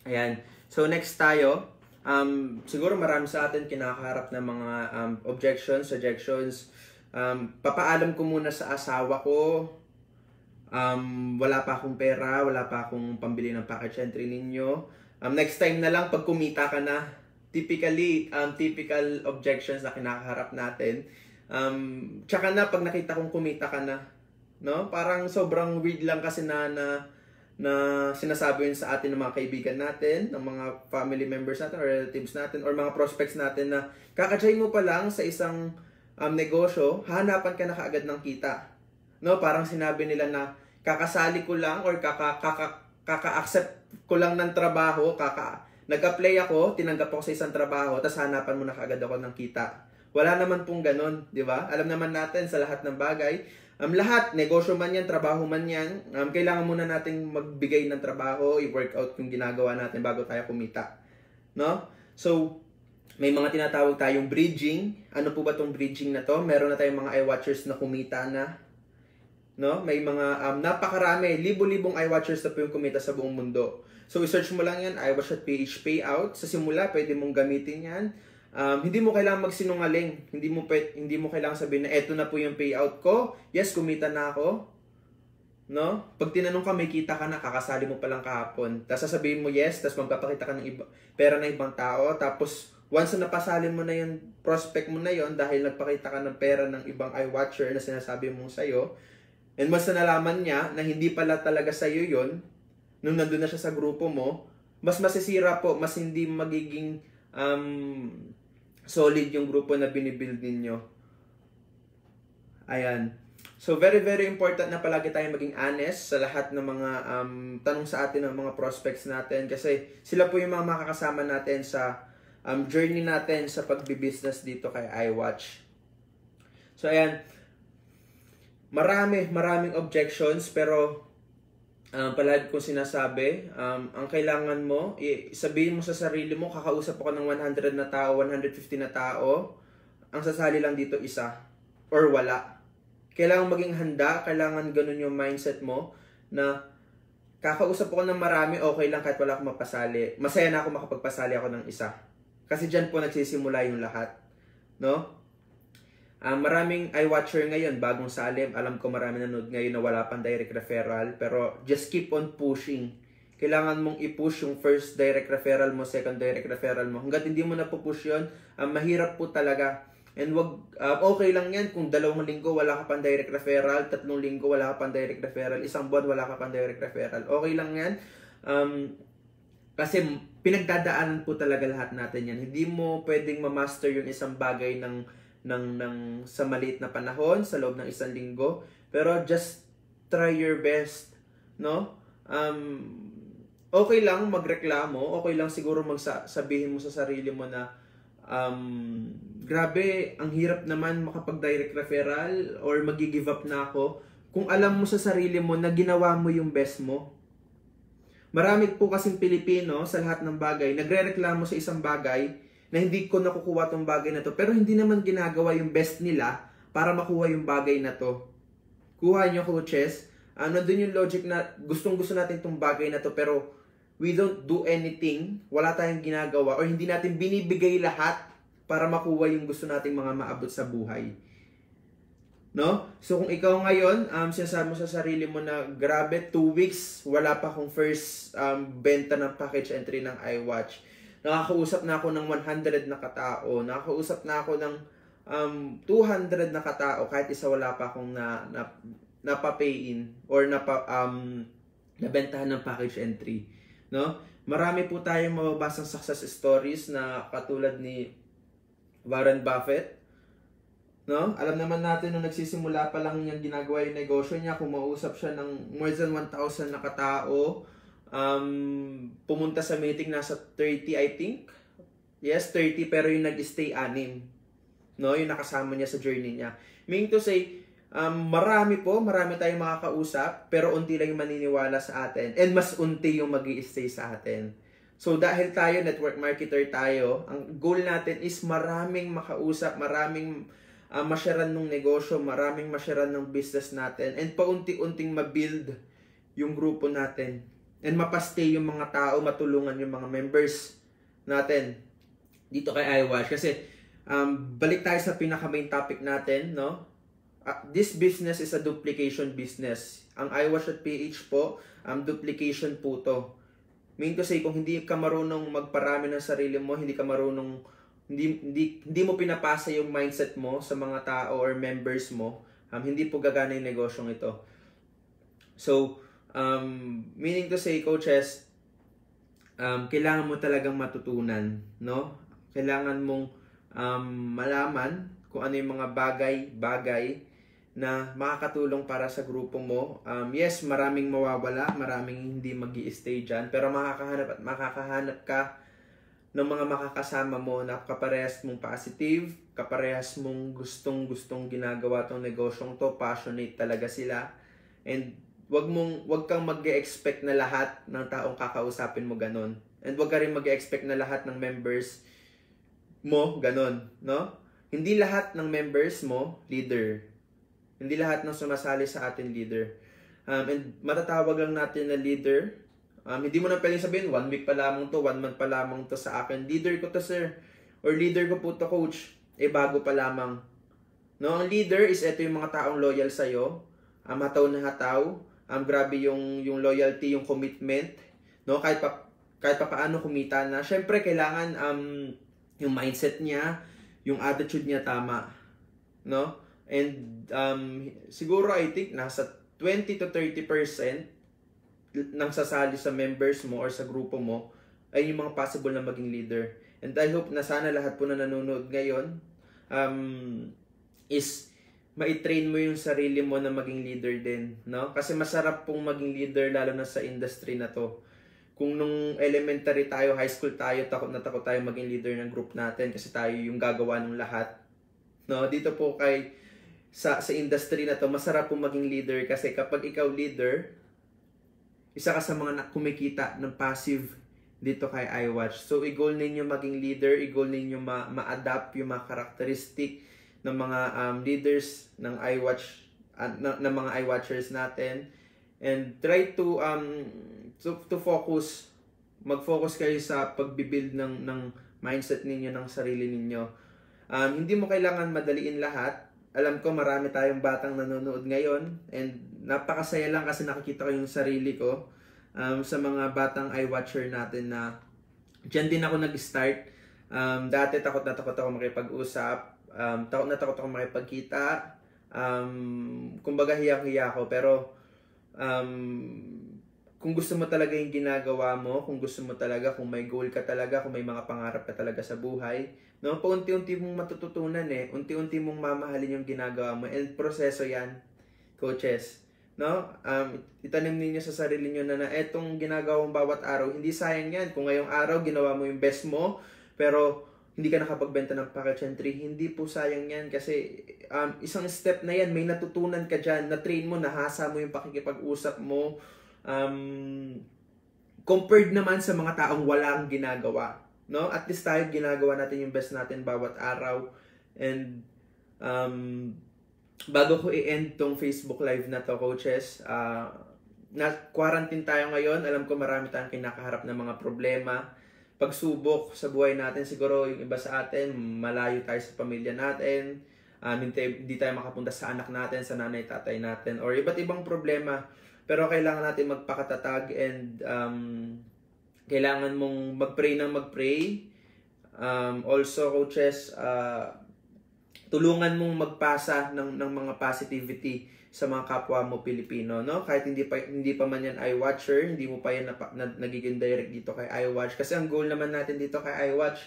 Ayan. So, next tayo. Um, siguro marami sa atin kinakaharap ng mga um, objections, suggestions. Um, papaalam ko muna sa asawa ko. Um, wala pa akong pera, wala pa akong pambili ng package entry ninyo Um, next time na lang pag kumita ka na, typically, um, typical objections na kinakaharap natin. Um, tsaka na pag nakita kong kumita ka na, no? Parang sobrang weird lang kasi na na na sinasabi yun sa atin ng mga kaibigan natin, ng mga family members natin or relatives natin or mga prospects natin na kaka-join mo pa lang sa isang um, negosyo, hanapan ka na kaagad ng kita. No, parang sinabi nila na kakasali ko lang or kaka, kaka kaka-accept ko lang ng trabaho, kaka nag-apply ako, tinanggap ako sa isang trabaho, tapos hanapan mo na kaagad ako ng kita. Wala naman pong ganun, di ba? Alam naman natin sa lahat ng bagay, um, lahat, negosyo man yan, trabaho man yan, um, kailangan muna nating magbigay ng trabaho, i-work out yung ginagawa natin bago tayo kumita. No? So, may mga tinatawag tayong bridging. Ano po ba tong bridging na to? Meron na tayong mga iWatchers na kumita na no? May mga um, napakarami, libo-libong iWatchers na po yung kumita sa buong mundo. So, i-search mo lang yan, iWatch at PH Payout. Sa simula, pwede mong gamitin yan. Um, hindi mo kailangan magsinungaling. Hindi mo, pwede, hindi mo kailangan sabihin na eto na po yung payout ko. Yes, kumita na ako. No? Pag tinanong ka, may kita ka na, kakasali mo pa lang kahapon. Tapos sasabihin mo yes, tapos magpapakita ka ng iba, pera ng ibang tao. Tapos, once na napasali mo na yung prospect mo na yon dahil nagpakita ka ng pera ng ibang iWatcher na sinasabi mo sa'yo, And na nalaman niya na hindi pala talaga sa iyo yon nung nandun na siya sa grupo mo, mas masisira po, mas hindi magiging um, solid yung grupo na binibuild ninyo. Ayan. So, very, very important na palagi tayong maging honest sa lahat ng mga um, tanong sa atin ng mga prospects natin kasi sila po yung mga makakasama natin sa um, journey natin sa pagbibusiness dito kay iWatch. So, ayan marami, maraming objections, pero um, palagi kong sinasabi, um, ang kailangan mo, sabihin mo sa sarili mo, kakausap ako ng 100 na tao, 150 na tao, ang sasali lang dito isa, or wala. Kailangan maging handa, kailangan ganun yung mindset mo, na kakausap ako ng marami, okay lang kahit wala akong mapasali. Masaya na ako makapagpasali ako ng isa. Kasi dyan po nagsisimula yung lahat. No? Um, maraming iWatcher ngayon, bagong salim. Alam ko marami nanood ngayon na wala pang direct referral. Pero just keep on pushing. Kailangan mong i-push yung first direct referral mo, second direct referral mo. Hanggat hindi mo na po-push yun, um, mahirap po talaga. And wag, uh, okay lang yan kung dalawang linggo wala ka pang direct referral, tatlong linggo wala ka pang direct referral, isang buwan wala ka pang direct referral. Okay lang yan. Um, kasi pinagdadaanan po talaga lahat natin yan. Hindi mo pwedeng ma-master yung isang bagay ng ng, ng sa maliit na panahon, sa loob ng isang linggo. Pero just try your best, no? Um, okay lang magreklamo, okay lang siguro magsabihin mo sa sarili mo na um, grabe, ang hirap naman makapag-direct referral or magi-give up na ako kung alam mo sa sarili mo na ginawa mo yung best mo. Marami po kasing Pilipino sa lahat ng bagay, nagre-reklamo sa isang bagay, na hindi ko nakukuha tong bagay na to. Pero hindi naman ginagawa yung best nila para makuha yung bagay na to. Kuha nyo coaches. Uh, dun yung logic na gustong gusto natin tong bagay na to pero we don't do anything. Wala tayong ginagawa or hindi natin binibigay lahat para makuha yung gusto nating mga maabot sa buhay. No? So kung ikaw ngayon, um, sinasabi mo sa sarili mo na grabe, 2 weeks, wala pa akong first um, benta ng package entry ng iWatch Nakakausap na ako ng 100 na katao. Nakakausap na ako ng um, 200 na katao, kahit isa wala pa akong na, na, napapay in or napa, um, nabentahan ng package entry. No? Marami po tayong mababasang success stories na katulad ni Warren Buffett. No? Alam naman natin nung nagsisimula pa lang niyang ginagawa yung negosyo niya, kumausap siya ng more than 1,000 na katao. Um, pumunta sa meeting nasa 30 I think. Yes, 30 pero yung nag-stay anim. No, yung nakasama niya sa journey niya. Meaning to say, Um, marami po, marami tayong makakausap, pero unti lang yung maniniwala sa atin. And mas unti yung mag stay sa atin. So dahil tayo, network marketer tayo, ang goal natin is maraming makausap, maraming uh, masyaran ng negosyo, maraming masyaran ng business natin, and paunti-unting mabuild yung grupo natin. And mapastay yung mga tao, matulungan yung mga members natin dito kay iWatch. Kasi um, balik tayo sa pinaka main topic natin, no? uh, this business is a duplication business. Ang iWatch at PH po, um, duplication po to. Mean to say, kung hindi ka marunong magparami ng sarili mo, hindi ka marunong, hindi, hindi, hindi mo pinapasa yung mindset mo sa mga tao or members mo, um, hindi po gagana yung negosyong ito. So, um, meaning to say, coaches, um, kailangan mo talagang matutunan, no? Kailangan mong um, malaman kung ano yung mga bagay-bagay na makakatulong para sa grupo mo. Um, yes, maraming mawawala, maraming hindi mag stay dyan, pero makakahanap at makakahanap ka ng mga makakasama mo na kaparehas mong positive, kaparehas mong gustong-gustong ginagawa tong negosyong to, passionate talaga sila. And wag mong wag kang mag-expect na lahat ng taong kakausapin mo ganun. And wag ka rin mag-expect na lahat ng members mo ganun, no? Hindi lahat ng members mo leader hindi lahat ng sumasali sa atin leader. Um, and matatawag lang natin na leader. Um, hindi mo na pwedeng sabihin, one week pa lamang to, one month pa lamang to sa akin. Leader ko to, sir. Or leader ko po to, coach. Eh, bago pa lamang. No, ang leader is ito yung mga taong loyal sa'yo. Um, hataw na hataw. Um, grabe yung, yung loyalty, yung commitment. No, kahit pa, kahit pa paano kumita na. Syempre, kailangan um, yung mindset niya, yung attitude niya tama. No? And um, siguro I think nasa 20 to 30% ng sasali sa members mo or sa grupo mo ay yung mga possible na maging leader. And I hope na sana lahat po na nanonood ngayon um, is ma-train mo yung sarili mo na maging leader din, no? Kasi masarap pong maging leader lalo na sa industry na to. Kung nung elementary tayo, high school tayo, takot na takot tayo maging leader ng group natin kasi tayo yung gagawa ng lahat. No, dito po kay sa sa industry na to, masarap pong maging leader kasi kapag ikaw leader, isa ka sa mga kumikita ng passive dito kay iWatch. So, i-goal ninyo maging leader, i-goal ninyo ma- ma-adapt yung mga karakteristik ng mga um, leaders ng iWatch, uh, ng, ng mga iWatchers natin. And try to, um, to, to focus, mag-focus kayo sa pagbibuild ng, ng mindset ninyo, ng sarili ninyo. Um, hindi mo kailangan madaliin lahat alam ko marami tayong batang nanonood ngayon and napakasaya lang kasi nakikita ko yung sarili ko um, sa mga batang iWatcher natin na dyan din ako nag-start. Um, dati takot na takot ako makipag-usap, um, takot na takot ako makipagkita, um, kumbaga hiyang-hiya ako pero um, kung gusto mo talaga yung ginagawa mo, kung gusto mo talaga, kung may goal ka talaga, kung may mga pangarap ka talaga sa buhay, no, paunti-unti mong matututunan eh, unti-unti mong mamahalin yung ginagawa mo. And proseso yan, coaches. No? Um, itanim ninyo sa sarili niyo na na etong ginagawang bawat araw, hindi sayang yan. Kung ngayong araw ginawa mo yung best mo, pero hindi ka nakapagbenta ng package entry, hindi po sayang yan kasi um, isang step na yan, may natutunan ka dyan, na-train mo, nahasa mo yung pakikipag-usap mo, um, compared naman sa mga taong walang ginagawa. No? At least tayo ginagawa natin yung best natin bawat araw. And um, bago ko i-end tong Facebook Live na to, coaches, uh, na quarantine tayo ngayon. Alam ko marami tayong kinakaharap ng mga problema. Pagsubok sa buhay natin, siguro yung iba sa atin, malayo tayo sa pamilya natin. Um, hindi, tayo makapunta sa anak natin, sa nanay, tatay natin, or iba't ibang problema pero kailangan natin magpakatatag and um, kailangan mong magpray ng magpray. Um, also, coaches, uh, tulungan mong magpasa ng, ng mga positivity sa mga kapwa mo Pilipino, no? Kahit hindi pa hindi pa man yan iWatcher, hindi mo pa yan na, na, nagiging direct dito kay iWatch kasi ang goal naman natin dito kay iWatch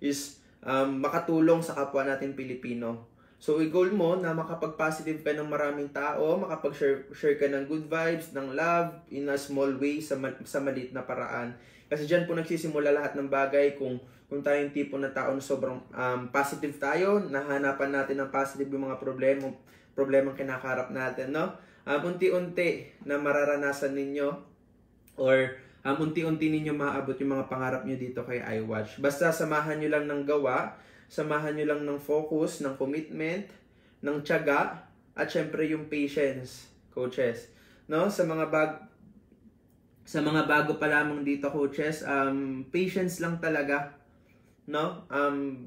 is um, makatulong sa kapwa natin Pilipino. So, i-goal mo na makapag-positive ka ng maraming tao, makapag-share share ka ng good vibes, ng love, in a small way, sa, sa maliit na paraan. Kasi dyan po nagsisimula lahat ng bagay kung kung tayong tipo na tao na sobrang um, positive tayo, nahanapan natin ng positive yung mga problema, problemang kinakaharap natin, no? Um, unti-unti na mararanasan ninyo or um, unti-unti ninyo maaabot yung mga pangarap nyo dito kay iWatch. Basta samahan nyo lang ng gawa, samahan nyo lang ng focus, ng commitment, ng tiyaga, at syempre yung patience, coaches. No? Sa mga bag sa mga bago pa lamang dito, coaches, um, patience lang talaga no? Um,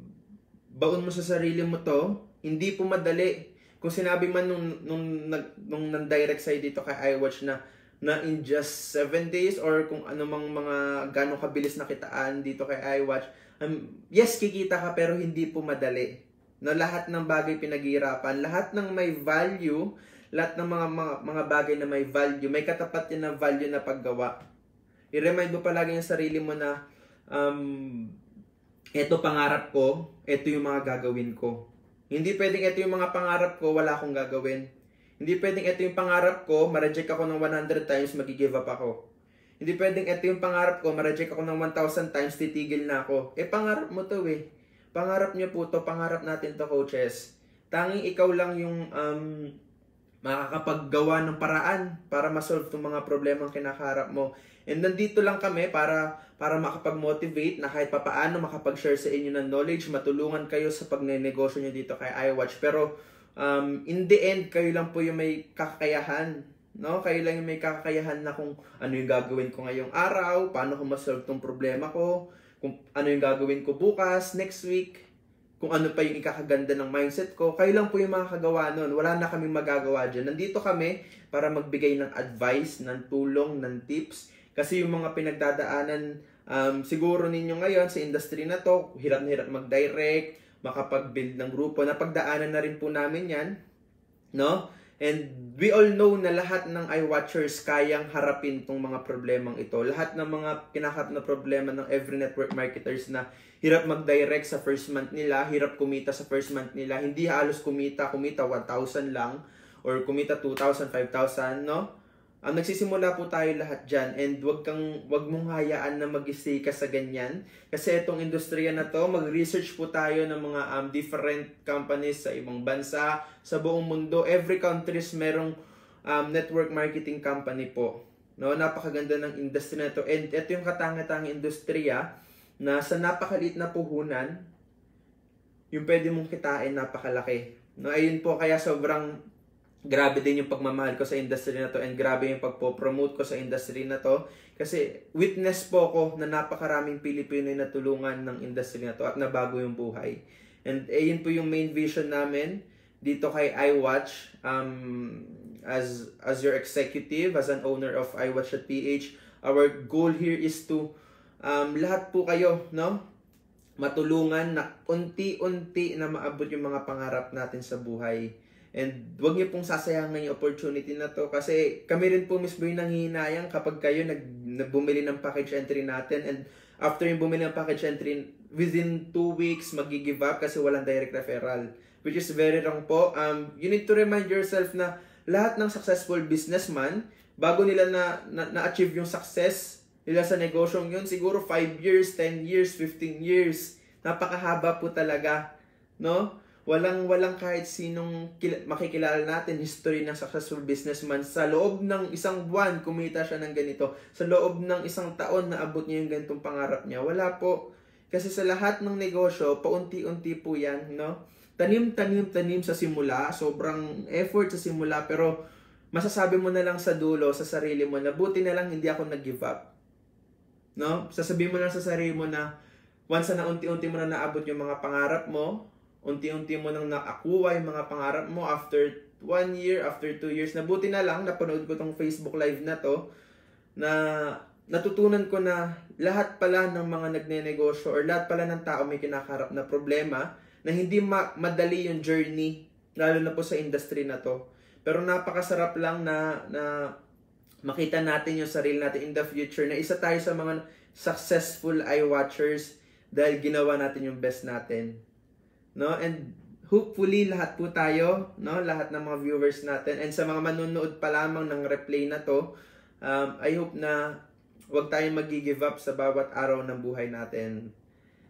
baon mo sa sarili mo to, hindi po madali. Kung sinabi man nung, nung, nung, nung nang-direct sa'yo dito kay iWatch na na in just 7 days or kung ano mang mga gano'ng kabilis na kitaan dito kay iWatch, um, yes, kikita ka pero hindi po madali. No, lahat ng bagay pinaghihirapan, lahat ng may value, lahat ng mga, mga, mga bagay na may value, may katapat yan na value na paggawa. I-remind mo palagi yung sarili mo na um, eto pangarap ko, eto yung mga gagawin ko. Hindi pwedeng eto yung mga pangarap ko, wala akong gagawin. Hindi pwedeng eto yung pangarap ko, ma-reject ako ng 100 times, magi-give up ako. Hindi pwedeng eto yung pangarap ko, ma-reject ako ng 1,000 times, titigil na ako. Eh, pangarap mo to eh. Pangarap niyo po to, pangarap natin to, coaches. Tanging ikaw lang yung um, makakapaggawa ng paraan para ma-solve itong mga problemang kinakaharap mo. And nandito lang kami para para makapag-motivate na kahit papaano makapag-share sa inyo ng knowledge, matulungan kayo sa pagnenegosyo nyo dito kay iWatch. Pero um, in the end, kayo lang po yung may kakayahan. No? Kayo lang yung may kakayahan na kung ano yung gagawin ko ngayong araw, paano ko ma-solve tong problema ko, kung ano yung gagawin ko bukas, next week, kung ano pa yung ikakaganda ng mindset ko, kayo lang po yung makakagawa nun. Wala na kaming magagawa dyan. Nandito kami para magbigay ng advice, ng tulong, ng tips. Kasi yung mga pinagdadaanan um, siguro ninyo ngayon sa industry na to, hirap na hirap mag-direct, makapag-build ng grupo. Napagdaanan na rin po namin yan. No? And we all know na lahat ng iWatchers kayang harapin tong mga problemang ito. Lahat ng mga kinakat na problema ng every network marketers na hirap mag-direct sa first month nila, hirap kumita sa first month nila, hindi halos kumita, kumita 1,000 lang, or kumita 2,000, 5,000, no? Ang um, nagsisimula po tayo lahat dyan and wag kang wag mong hayaan na mag-stay ka sa ganyan. Kasi itong industriya na to mag-research po tayo ng mga um, different companies sa ibang bansa sa buong mundo. Every countries merong um, network marketing company po. No napakaganda ng industry na to. And ito yung katanga-tanga industriya na sa napakalit na puhunan, yung pwede mong kitain napakalaki. No, ayun po, kaya sobrang grabe din yung pagmamahal ko sa industry na to and grabe yung pagpo-promote ko sa industry na to kasi witness po ko na napakaraming Pilipino na natulungan ng industry na to at nabago yung buhay. And ayun po yung main vision namin dito kay iWatch um, as as your executive, as an owner of iWatch at PH. Our goal here is to um, lahat po kayo, no? Matulungan na unti-unti na maabot yung mga pangarap natin sa buhay. And wag niyo pong sasayangin yung opportunity na to kasi kami rin po mismo yung nanghihinayang kapag kayo nag, nagbumili ng package entry natin and after yung bumili ng package entry, within 2 weeks, mag-give up kasi walang direct referral. Which is very wrong po. Um, you need to remind yourself na lahat ng successful businessman, bago nila na, na, na-achieve yung success, nila sa negosyong yun, siguro 5 years, 10 years, 15 years. Napakahaba po talaga, no? Walang walang kahit sinong kil- makikilala natin history ng successful businessman sa loob ng isang buwan kumita siya ng ganito. Sa loob ng isang taon na abot niya yung ganitong pangarap niya. Wala po. Kasi sa lahat ng negosyo, paunti-unti po yan, no? Tanim, tanim, tanim sa simula. Sobrang effort sa simula. Pero masasabi mo na lang sa dulo, sa sarili mo, na buti na lang hindi ako nag-give up No? Sasabihin mo lang sa sarili mo na once na unti-unti mo na naabot yung mga pangarap mo, unti-unti mo nang naakuha yung mga pangarap mo after one year, after two years. Nabuti na lang, napanood ko tong Facebook Live na to, na natutunan ko na lahat pala ng mga nagnenegosyo or lahat pala ng tao may kinakaharap na problema, na hindi ma- madali yung journey, lalo na po sa industry na to. Pero napakasarap lang na, na makita natin yung sarili natin in the future na isa tayo sa mga successful eye watchers dahil ginawa natin yung best natin. No? And hopefully lahat po tayo, no, lahat ng mga viewers natin and sa mga manonood pa lamang ng replay na to, um, I hope na wag tayong magi-give up sa bawat araw ng buhay natin.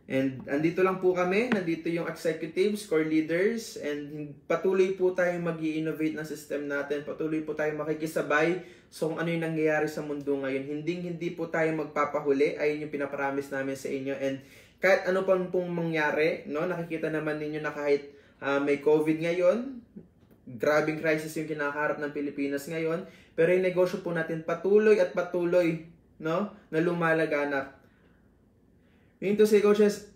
And andito lang po kami, nandito yung executives, core leaders, and patuloy po tayong mag innovate ng system natin, patuloy po tayong makikisabay so kung ano yung nangyayari sa mundo ngayon. Hindi hindi po tayo magpapahuli, ayun yung pinapromise namin sa inyo. And kahit ano pang pong mangyari, no, nakikita naman ninyo na kahit uh, may COVID ngayon, grabing crisis yung kinakaharap ng Pilipinas ngayon, pero yung negosyo po natin patuloy at patuloy no, na lumalaganap. Yung to say coaches,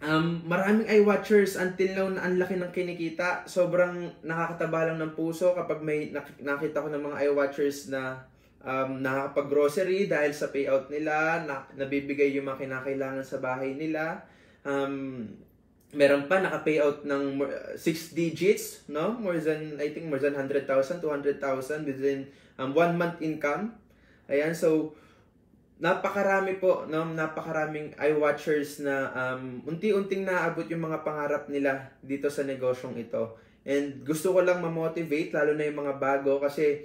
um, maraming eye watchers until now na ang laki ng kinikita. Sobrang nakakataba lang ng puso kapag may nakita ko ng mga eye watchers na um, nakakapag-grocery dahil sa payout nila, na, nabibigay yung mga kinakailangan sa bahay nila. Um, meron pa naka-payout ng 6 digits, no? More than, I think, more than 100,000, 200,000 within um, one month income. Ayan, so, napakarami po, no? napakaraming eye watchers na um, unti-unting naabot yung mga pangarap nila dito sa negosyong ito. And gusto ko lang ma-motivate, lalo na yung mga bago, kasi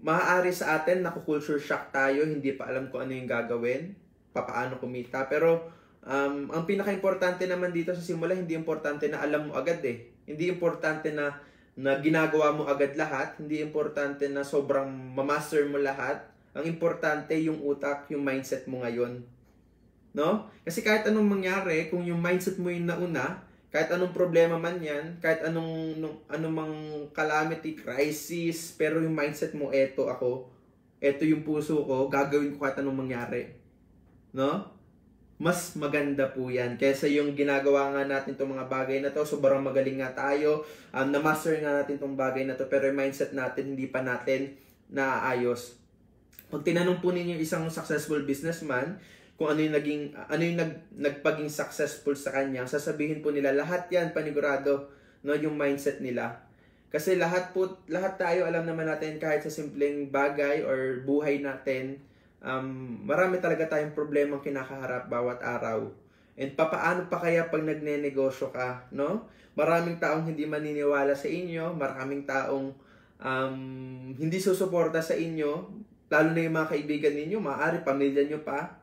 maaari sa atin, naku-culture shock tayo, hindi pa alam kung ano yung gagawin, papaano kumita. Pero um, ang pinaka-importante naman dito sa simula, hindi importante na alam mo agad eh. Hindi importante na na ginagawa mo agad lahat, hindi importante na sobrang mamaster mo lahat, ang importante yung utak, yung mindset mo ngayon. No? Kasi kahit anong mangyari, kung yung mindset mo yung nauna, kahit anong problema man yan, kahit anong, anong anumang calamity, crisis, pero yung mindset mo, eto ako, eto yung puso ko, gagawin ko kahit anong mangyari. No? Mas maganda po yan. Kesa yung ginagawa nga natin itong mga bagay na to, sobrang magaling nga tayo, um, na-master nga natin itong bagay na to, pero yung mindset natin, hindi pa natin naaayos. Pag tinanong po ninyo isang successful businessman, kung ano yung naging ano yung nag, nagpaging successful sa kanya, sasabihin po nila lahat 'yan panigurado no yung mindset nila. Kasi lahat po lahat tayo alam naman natin kahit sa simpleng bagay or buhay natin, um, marami talaga tayong problema kinakaharap bawat araw. And papaano pa kaya pag nagne-negosyo ka, no? Maraming taong hindi maniniwala sa inyo, maraming taong um, hindi susuporta sa inyo, lalo na yung mga kaibigan ninyo, maaari pamilya nyo pa.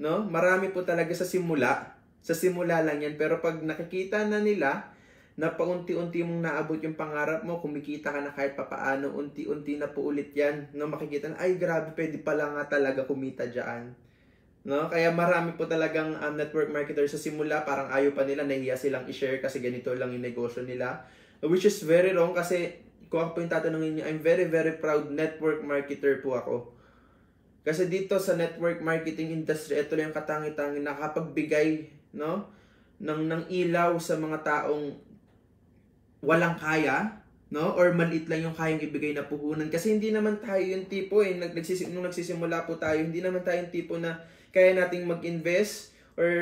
No? Marami po talaga sa simula. Sa simula lang yan. Pero pag nakikita na nila na paunti-unti mong naabot yung pangarap mo, kumikita ka na kahit papaano, unti-unti na po ulit yan. No? Makikita na, ay grabe, pwede pala nga talaga kumita dyan. No? Kaya marami po talagang um, network marketer sa simula, parang ayaw pa nila, nahiya silang i-share kasi ganito lang yung negosyo nila. Which is very wrong kasi kung ako po yung tatanungin niyo, I'm very, very proud network marketer po ako. Kasi dito sa network marketing industry, ito lang yung katangi-tangi nakapagbigay no, ng, ng ilaw sa mga taong walang kaya, no? Or maliit lang yung kayang ibigay na puhunan. Kasi hindi naman tayo yung tipo eh, nag, nagsisim, nung nagsisimula po tayo, hindi naman tayo yung tipo na kaya nating mag-invest or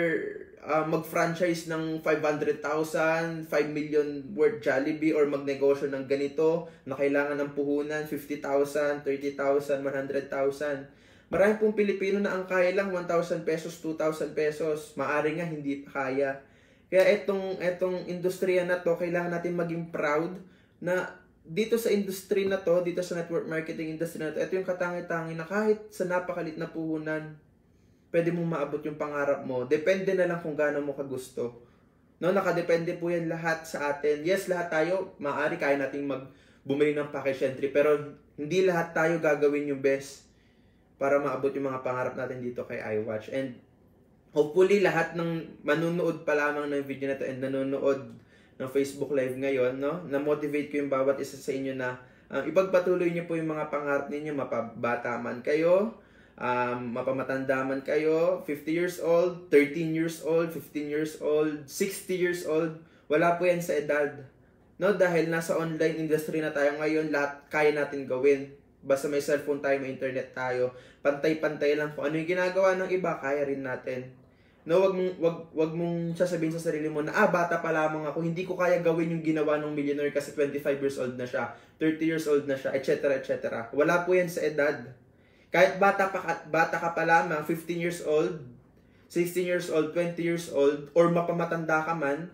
uh, mag-franchise ng 500,000, 5 million worth Jollibee or magnegosyo ng ganito na kailangan ng puhunan 50,000, 30,000, 100,000. Marami pong Pilipino na ang kaya lang 1,000 pesos, 2,000 pesos. Maari nga hindi kaya. Kaya etong, etong industriya na to, kailangan natin maging proud na dito sa industry na to, dito sa network marketing industry na to, ito yung katangi-tangi na kahit sa napakalit na puhunan, pwede mong maabot yung pangarap mo. Depende na lang kung gaano mo kagusto. No, nakadepende po yan lahat sa atin. Yes, lahat tayo, maaari kaya nating mag bumili ng package entry, pero hindi lahat tayo gagawin yung best para maabot yung mga pangarap natin dito kay iWatch. And hopefully lahat ng manunood pa lamang ng video na to and nanonood ng Facebook Live ngayon, no? Na-motivate ko yung bawat isa sa inyo na um, ipagpatuloy niyo po yung mga pangarap ninyo, mapabata man kayo, um, mapamatanda man kayo, 50 years old, 13 years old, 15 years old, 60 years old, wala po yan sa edad. No, dahil nasa online industry na tayo ngayon, lahat kaya natin gawin. Basta may cellphone tayo, may internet tayo, pantay-pantay lang kung ano yung ginagawa ng iba, kaya rin natin. No, wag mong wag wag mong sasabihin sa sarili mo na ah bata pa lamang ako, hindi ko kaya gawin yung ginawa ng millionaire kasi 25 years old na siya, 30 years old na siya, etc. etc. Wala po 'yan sa edad. Kahit bata pa bata ka pa lamang, 15 years old, 16 years old, 20 years old or mapamatanda ka man,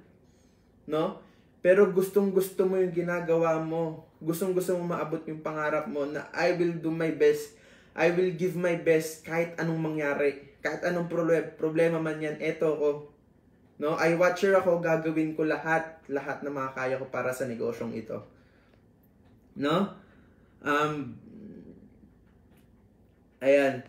no? Pero gustong gusto mo yung ginagawa mo. Gustong gusto mo maabot yung pangarap mo na I will do my best. I will give my best kahit anong mangyari kahit anong problema man yan, eto ko. No, I watcher ako, gagawin ko lahat, lahat na makakaya ko para sa negosyong ito. No? Um, ayan.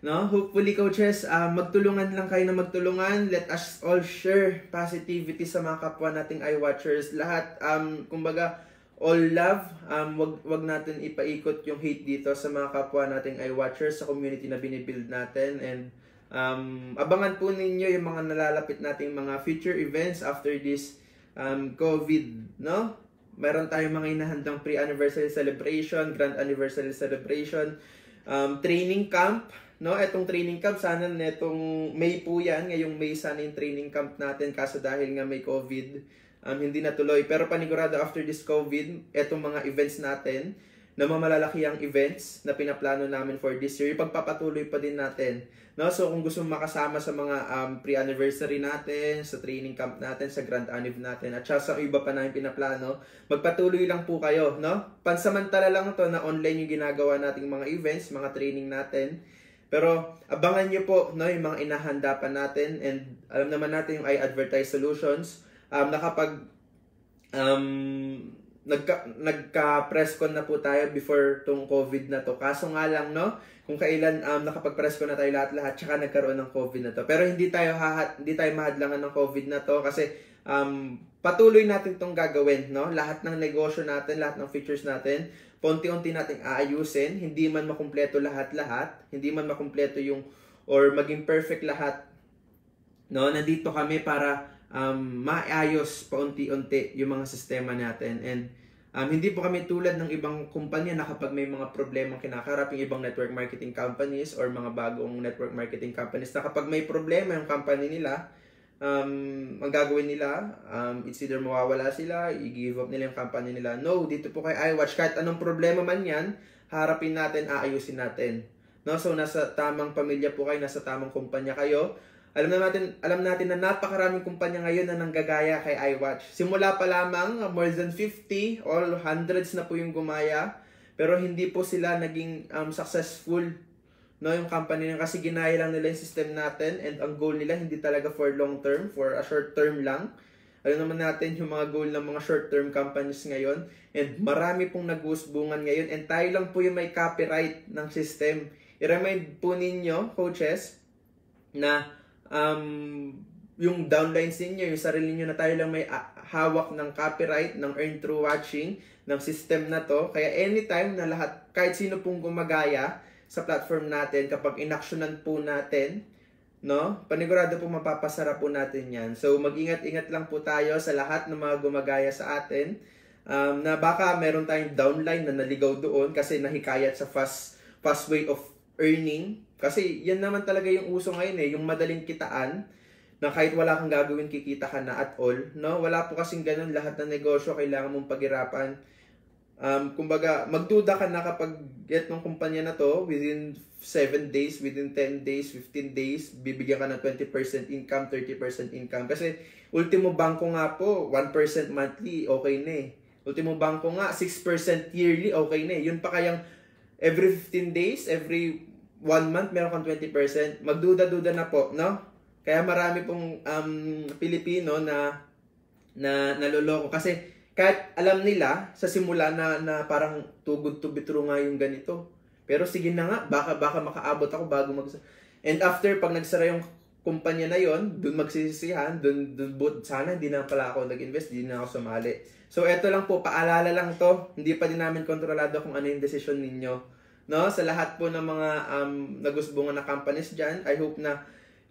No? Hopefully, coaches, uh, magtulungan lang kayo na magtulungan. Let us all share positivity sa mga kapwa nating eye watchers. Lahat, um, kumbaga, all love. Um, wag, wag natin ipaikot yung hate dito sa mga kapwa nating eye watchers sa community na binibuild natin. And Um, abangan po ninyo yung mga nalalapit nating mga future events after this um, COVID, no? Meron tayong mga inahandang pre-anniversary celebration, grand anniversary celebration, um, training camp, no? Etong training camp, sana netong May po yan. Ngayong May sana yung training camp natin kaso dahil nga may COVID, um, hindi natuloy. Pero panigurado after this COVID, etong mga events natin, na mamalalaki ang events na pinaplano namin for this year, ipagpapatuloy pa din natin. No? So kung gusto mo makasama sa mga um, pre-anniversary natin, sa training camp natin, sa grand anniv natin, at sa iba pa namin pinaplano, magpatuloy lang po kayo. No? Pansamantala lang to na online yung ginagawa nating mga events, mga training natin. Pero abangan nyo po no, yung mga inahanda pa natin and alam naman natin yung i-advertise solutions um, na kapag um, nagka, nagka-press con na po tayo before tong COVID na to. Kaso nga lang, no? Kung kailan um, nakapag-press con na tayo lahat-lahat, tsaka nagkaroon ng COVID na to. Pero hindi tayo hahat, hindi tayo mahadlangan ng COVID na to kasi um, patuloy natin tong gagawin, no? Lahat ng negosyo natin, lahat ng features natin, paunti-unti nating aayusin. Hindi man makumpleto lahat-lahat, hindi man makumpleto yung or maging perfect lahat. No, nandito kami para um, maayos paunti-unti yung mga sistema natin. And um, hindi po kami tulad ng ibang kumpanya na kapag may mga problemang kinakarap yung ibang network marketing companies or mga bagong network marketing companies na kapag may problema yung company nila, um, ang gagawin nila, um, it's either mawawala sila, i-give up nila yung company nila. No, dito po kay iWatch, kahit anong problema man yan, harapin natin, aayusin natin. No, so nasa tamang pamilya po kayo, nasa tamang kumpanya kayo, alam na natin, alam natin na napakaraming kumpanya ngayon na nanggagaya kay iWatch. Simula pa lamang, uh, more than 50 or hundreds na po yung gumaya. Pero hindi po sila naging um, successful no yung company nila kasi ginaya lang nila yung system natin and ang goal nila hindi talaga for long term, for a short term lang. Alam naman natin yung mga goal ng mga short term companies ngayon and marami pong nag-uusbungan ngayon and tayo lang po yung may copyright ng system. I-remind po ninyo, coaches, na um, yung downlines ninyo, yung sarili niyo na tayo lang may ah, hawak ng copyright, ng earn through watching, ng system na to. Kaya anytime na lahat, kahit sino pong gumagaya sa platform natin, kapag inaksyonan po natin, no? Panigurado po mapapasara po natin yan. So mag-ingat-ingat lang po tayo sa lahat ng mga gumagaya sa atin. Um, na baka meron tayong downline na naligaw doon kasi nahikayat sa fast fast way of earning kasi yan naman talaga yung uso ngayon eh, yung madaling kitaan na kahit wala kang gagawin kikita ka na at all, no? Wala po kasing ganun lahat ng negosyo kailangan mong paghirapan. Um, kumbaga, magduda ka na kapag get ng kumpanya na to within 7 days, within 10 days, 15 days, bibigyan ka ng 20% income, 30% income. Kasi ultimo bangko nga po, 1% monthly, okay na eh. Ultimo bangko nga, 6% yearly, okay na eh. Yun pa kayang every 15 days, every one month meron kang 20%, magduda-duda na po, no? Kaya marami pong um, Pilipino na na naloloko kasi kahit alam nila sa simula na, na parang too good to be true nga yung ganito. Pero sige na nga, baka baka makaabot ako bago mag And after pag nagsara yung kumpanya na yon, doon magsisisihan, doon doon sana hindi na pala ako nag-invest, hindi na ako sumali. So eto lang po, paalala lang to, hindi pa din namin kontrolado kung ano yung decision ninyo no? Sa lahat po ng mga um, nagusbungan na companies diyan I hope na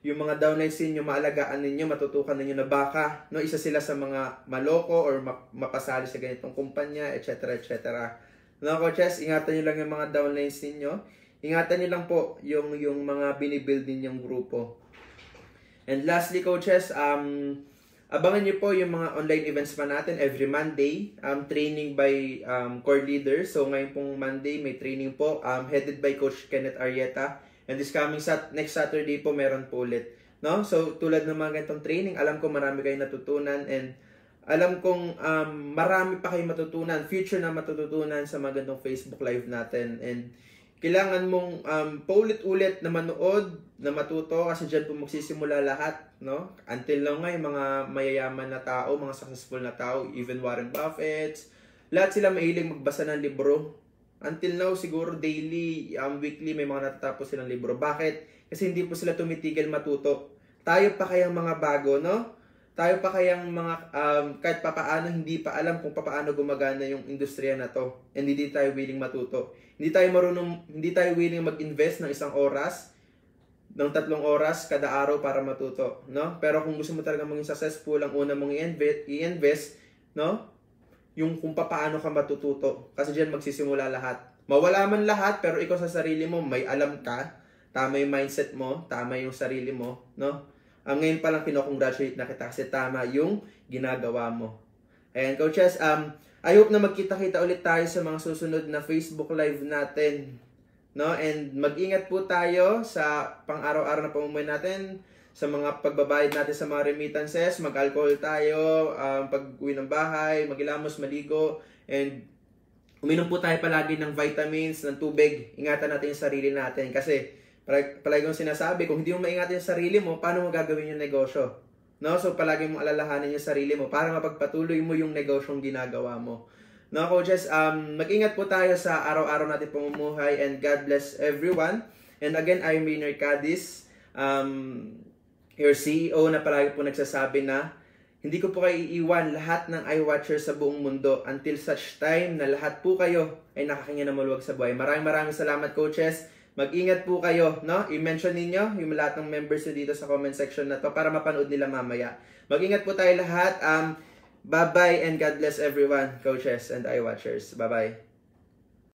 yung mga downlines ninyo maalagaan ninyo matutukan ninyo na baka no isa sila sa mga maloko or mapasali sa ganitong kumpanya etc etc no coaches ingatan niyo lang yung mga downlines ninyo. Ingatan niyo lang po yung yung mga binibuild ninyong grupo. And lastly, coaches, um, abangan niyo po yung mga online events pa natin every Monday. Um, training by um, core leaders. So ngayon pong Monday, may training po um, headed by Coach Kenneth Arieta. And this coming sat next Saturday po, meron po ulit. No? So tulad ng mga ganitong training, alam ko marami kayong natutunan and alam kong um, marami pa kayong matutunan, future na matututunan sa mga Facebook Live natin. And kailangan mong um, paulit-ulit na manood, na matuto kasi diyan po magsisimula lahat, no? Until now nga mga mayayaman na tao, mga successful na tao, even Warren Buffett, lahat sila mahilig magbasa ng libro. Until now, siguro daily, um, weekly, may mga natatapos silang libro. Bakit? Kasi hindi po sila tumitigil matuto. Tayo pa kayang mga bago, no? Tayo pa kayang mga um, kahit papaano hindi pa alam kung papaano gumagana yung industriya na to and hindi tayo willing matuto. Hindi tayo marunong hindi tayo willing mag-invest ng isang oras ng tatlong oras kada araw para matuto, no? Pero kung gusto mo talaga maging successful, ang una mong i-invest, no? Yung kung papaano ka matututo. Kasi diyan magsisimula lahat. Mawala man lahat, pero ikaw sa sarili mo may alam ka, tama yung mindset mo, tama yung sarili mo, no? Um, ngayon pa lang pinocongratulate na kita kasi tama yung ginagawa mo. And coaches, um, I hope na magkita-kita ulit tayo sa mga susunod na Facebook Live natin. No? And mag-ingat po tayo sa pang-araw-araw na pamumuhay natin, sa mga pagbabayad natin sa mga remittances, mag-alcohol tayo, um, pag-uwi ng bahay, magilamos, maligo, and uminom po tayo palagi ng vitamins, ng tubig. Ingatan natin yung sarili natin kasi palagi kong sinasabi, kung hindi mo maingatan yung sarili mo, paano mo gagawin yung negosyo? No? So, palagi mo alalahanin yung sarili mo para mapagpatuloy mo yung negosyong ginagawa mo. No, coaches, um, mag-ingat po tayo sa araw-araw natin pamumuhay and God bless everyone. And again, I'm Rainer Cadiz, um, your CEO na palagi po nagsasabi na hindi ko po kayo iiwan lahat ng iWatchers sa buong mundo until such time na lahat po kayo ay nakakanya na maluwag sa buhay. Maraming maraming salamat, coaches. Mag-ingat po kayo, no? I-mention ninyo yung lahat ng members nyo dito sa comment section na to para mapanood nila mamaya. Mag-ingat po tayo lahat. Um, bye-bye and God bless everyone, coaches and eye watchers. Bye-bye.